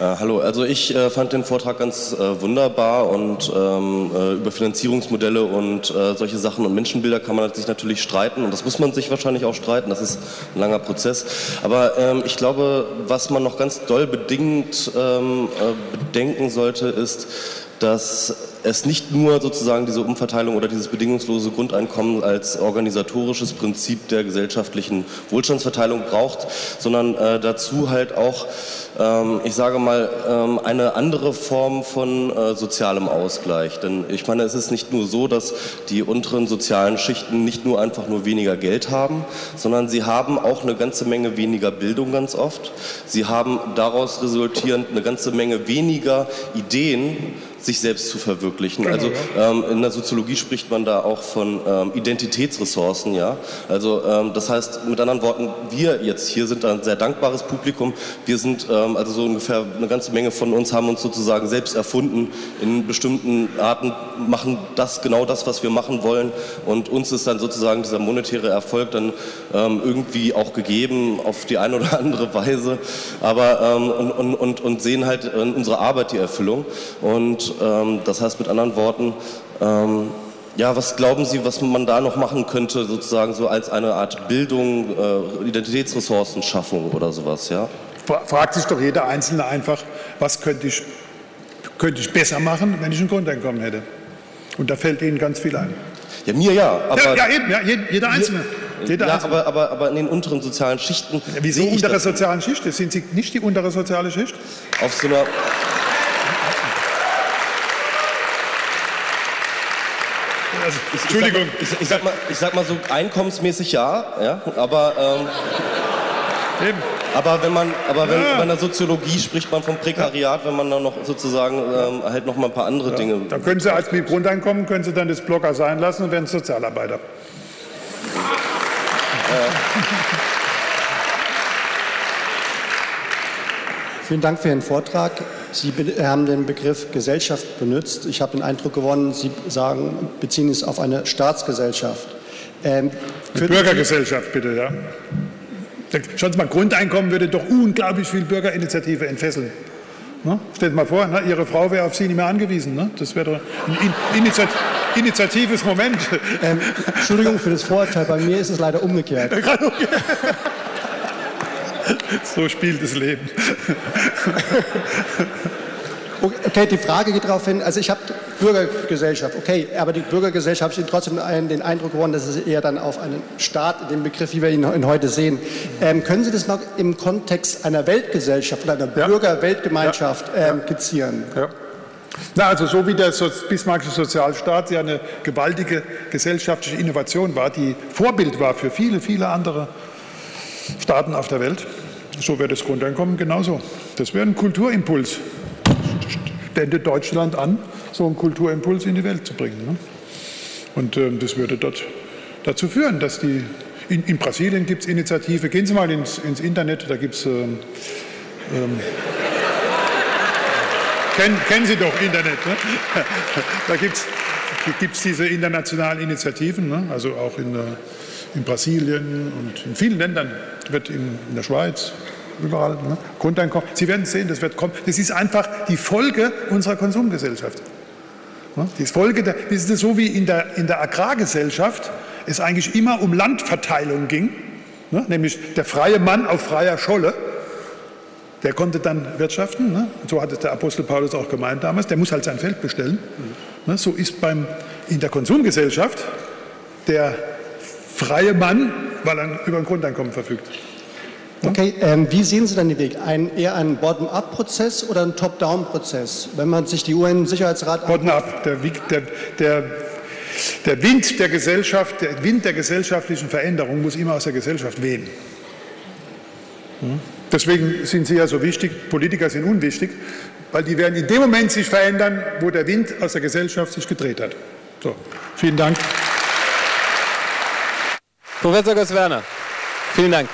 Äh, hallo, also ich äh, fand den Vortrag ganz äh, wunderbar und ähm, äh, über Finanzierungsmodelle und äh, solche Sachen und Menschenbilder kann man sich natürlich streiten und das muss man sich wahrscheinlich auch streiten, das ist ein langer Prozess. Aber ähm, ich glaube, was man noch ganz doll bedingt ähm, äh, bedenken sollte, ist, dass es nicht nur sozusagen diese Umverteilung oder dieses bedingungslose Grundeinkommen als organisatorisches Prinzip der gesellschaftlichen Wohlstandsverteilung braucht, sondern äh, dazu halt auch, ähm, ich sage mal, ähm, eine andere Form von äh, sozialem Ausgleich. Denn ich meine, es ist nicht nur so, dass die unteren sozialen Schichten nicht nur einfach nur weniger Geld haben, sondern sie haben auch eine ganze Menge weniger Bildung ganz oft. Sie haben daraus resultierend eine ganze Menge weniger Ideen, sich selbst zu verwirklichen. Genau, also ähm, in der Soziologie spricht man da auch von ähm, Identitätsressourcen, ja. Also ähm, das heißt mit anderen Worten, wir jetzt hier sind ein sehr dankbares Publikum. Wir sind ähm, also so ungefähr eine ganze Menge von uns haben uns sozusagen selbst erfunden in bestimmten Arten, machen das genau das, was wir machen wollen und uns ist dann sozusagen dieser monetäre Erfolg dann ähm, irgendwie auch gegeben auf die eine oder [LAUGHS] andere Weise, aber ähm, und, und, und, und sehen halt in unserer Arbeit die Erfüllung und ähm, das heißt mit anderen Worten, ähm, ja, was glauben Sie, was man da noch machen könnte, sozusagen so als eine Art Bildung, äh, Identitätsressourcenschaffung oder sowas, ja? Fragt sich doch jeder Einzelne einfach, was könnte ich, könnte ich besser machen, wenn ich ein Grundeinkommen hätte? Und da fällt Ihnen ganz viel ein. Ja, mir ja. Aber ja, ja eben, ja, jeder Einzelne. Jeder ja, Einzelne. Aber, aber, aber in den unteren sozialen Schichten. Ja, wieso untere sozialen Schicht? Sind Sie nicht die untere soziale Schicht? Auf so einer. Also, Entschuldigung. Ich, ich, sag mal, ich, sag mal, so einkommensmäßig ja, ja aber, ähm, aber wenn man, aber wenn, ja. bei der Soziologie spricht man vom Prekariat, wenn man dann noch sozusagen ähm, halt noch mal ein paar andere ja. Dinge. Da können Sie als mit Grundeinkommen können Sie dann das Blogger sein lassen und werden Sozialarbeiter. Ja. Vielen Dank für Ihren Vortrag. Sie haben den Begriff Gesellschaft benutzt. Ich habe den Eindruck gewonnen, Sie sagen, beziehen es auf eine Staatsgesellschaft. Ähm, Bürgergesellschaft, bitte, ja. Schauen Sie mal, Grundeinkommen würde doch unglaublich viel Bürgerinitiative entfesseln. Ne? Stellt mal vor, ne? Ihre Frau wäre auf Sie nicht mehr angewiesen. Ne? Das wäre doch ein Initiat initiatives Moment. Ähm, Entschuldigung für das Vorurteil, bei mir ist es leider umgekehrt. [LAUGHS] [LAUGHS] so spielt das Leben. [LAUGHS] Okay, die Frage geht darauf hin, also ich habe Bürgergesellschaft, okay, aber die Bürgergesellschaft hat trotzdem einen, den Eindruck gewonnen, dass es eher dann auf einen Staat, den Begriff, wie wir ihn heute sehen. Ähm, können Sie das mal im Kontext einer Weltgesellschaft oder einer ja. Bürgerweltgemeinschaft ähm, skizzieren? Ja. Na, also so wie der bismarckische Sozialstaat ja eine gewaltige gesellschaftliche Innovation war, die Vorbild war für viele, viele andere Staaten auf der Welt, so wäre das Grundeinkommen genauso. Das wäre ein Kulturimpuls. Stände Deutschland an, so einen Kulturimpuls in die Welt zu bringen. Ne? Und ähm, das würde dort dazu führen, dass die. In, in Brasilien gibt es Initiative. Gehen Sie mal ins, ins Internet, da gibt es. Ähm, ähm, kennen, kennen, Sie doch Internet. Ne? Da gibt es diese internationalen Initiativen, ne? also auch in, äh, in Brasilien und in vielen Ländern wird in, in der Schweiz, überall ne? Grundeinkommen. Sie werden sehen, das wird kommen. Das ist einfach die Folge unserer Konsumgesellschaft. Ne? Die Folge der, das ist so wie in der, in der Agrargesellschaft es eigentlich immer um Landverteilung ging, ne? nämlich der freie Mann auf freier Scholle. Der konnte dann wirtschaften, ne? so hat es der Apostel Paulus auch gemeint damals, der muss halt sein Feld bestellen. Ne? So ist beim, in der Konsumgesellschaft der freie Mann, weil er über ein Grundeinkommen verfügt. Okay, ähm, wie sehen Sie dann den Weg? Ein, eher einen Bottom-up-Prozess oder einen Top-down-Prozess? Wenn man sich die UN-Sicherheitsrat Bottom-up, der, der, der, der, Wind der Gesellschaft, der Wind der gesellschaftlichen Veränderung muss immer aus der Gesellschaft wehen. Hm? Deswegen sind Sie ja so wichtig, Politiker sind unwichtig, weil die werden in dem Moment sich verändern, wo der Wind aus der Gesellschaft sich gedreht hat. So, vielen Dank. Professor Götz-Werner, vielen Dank.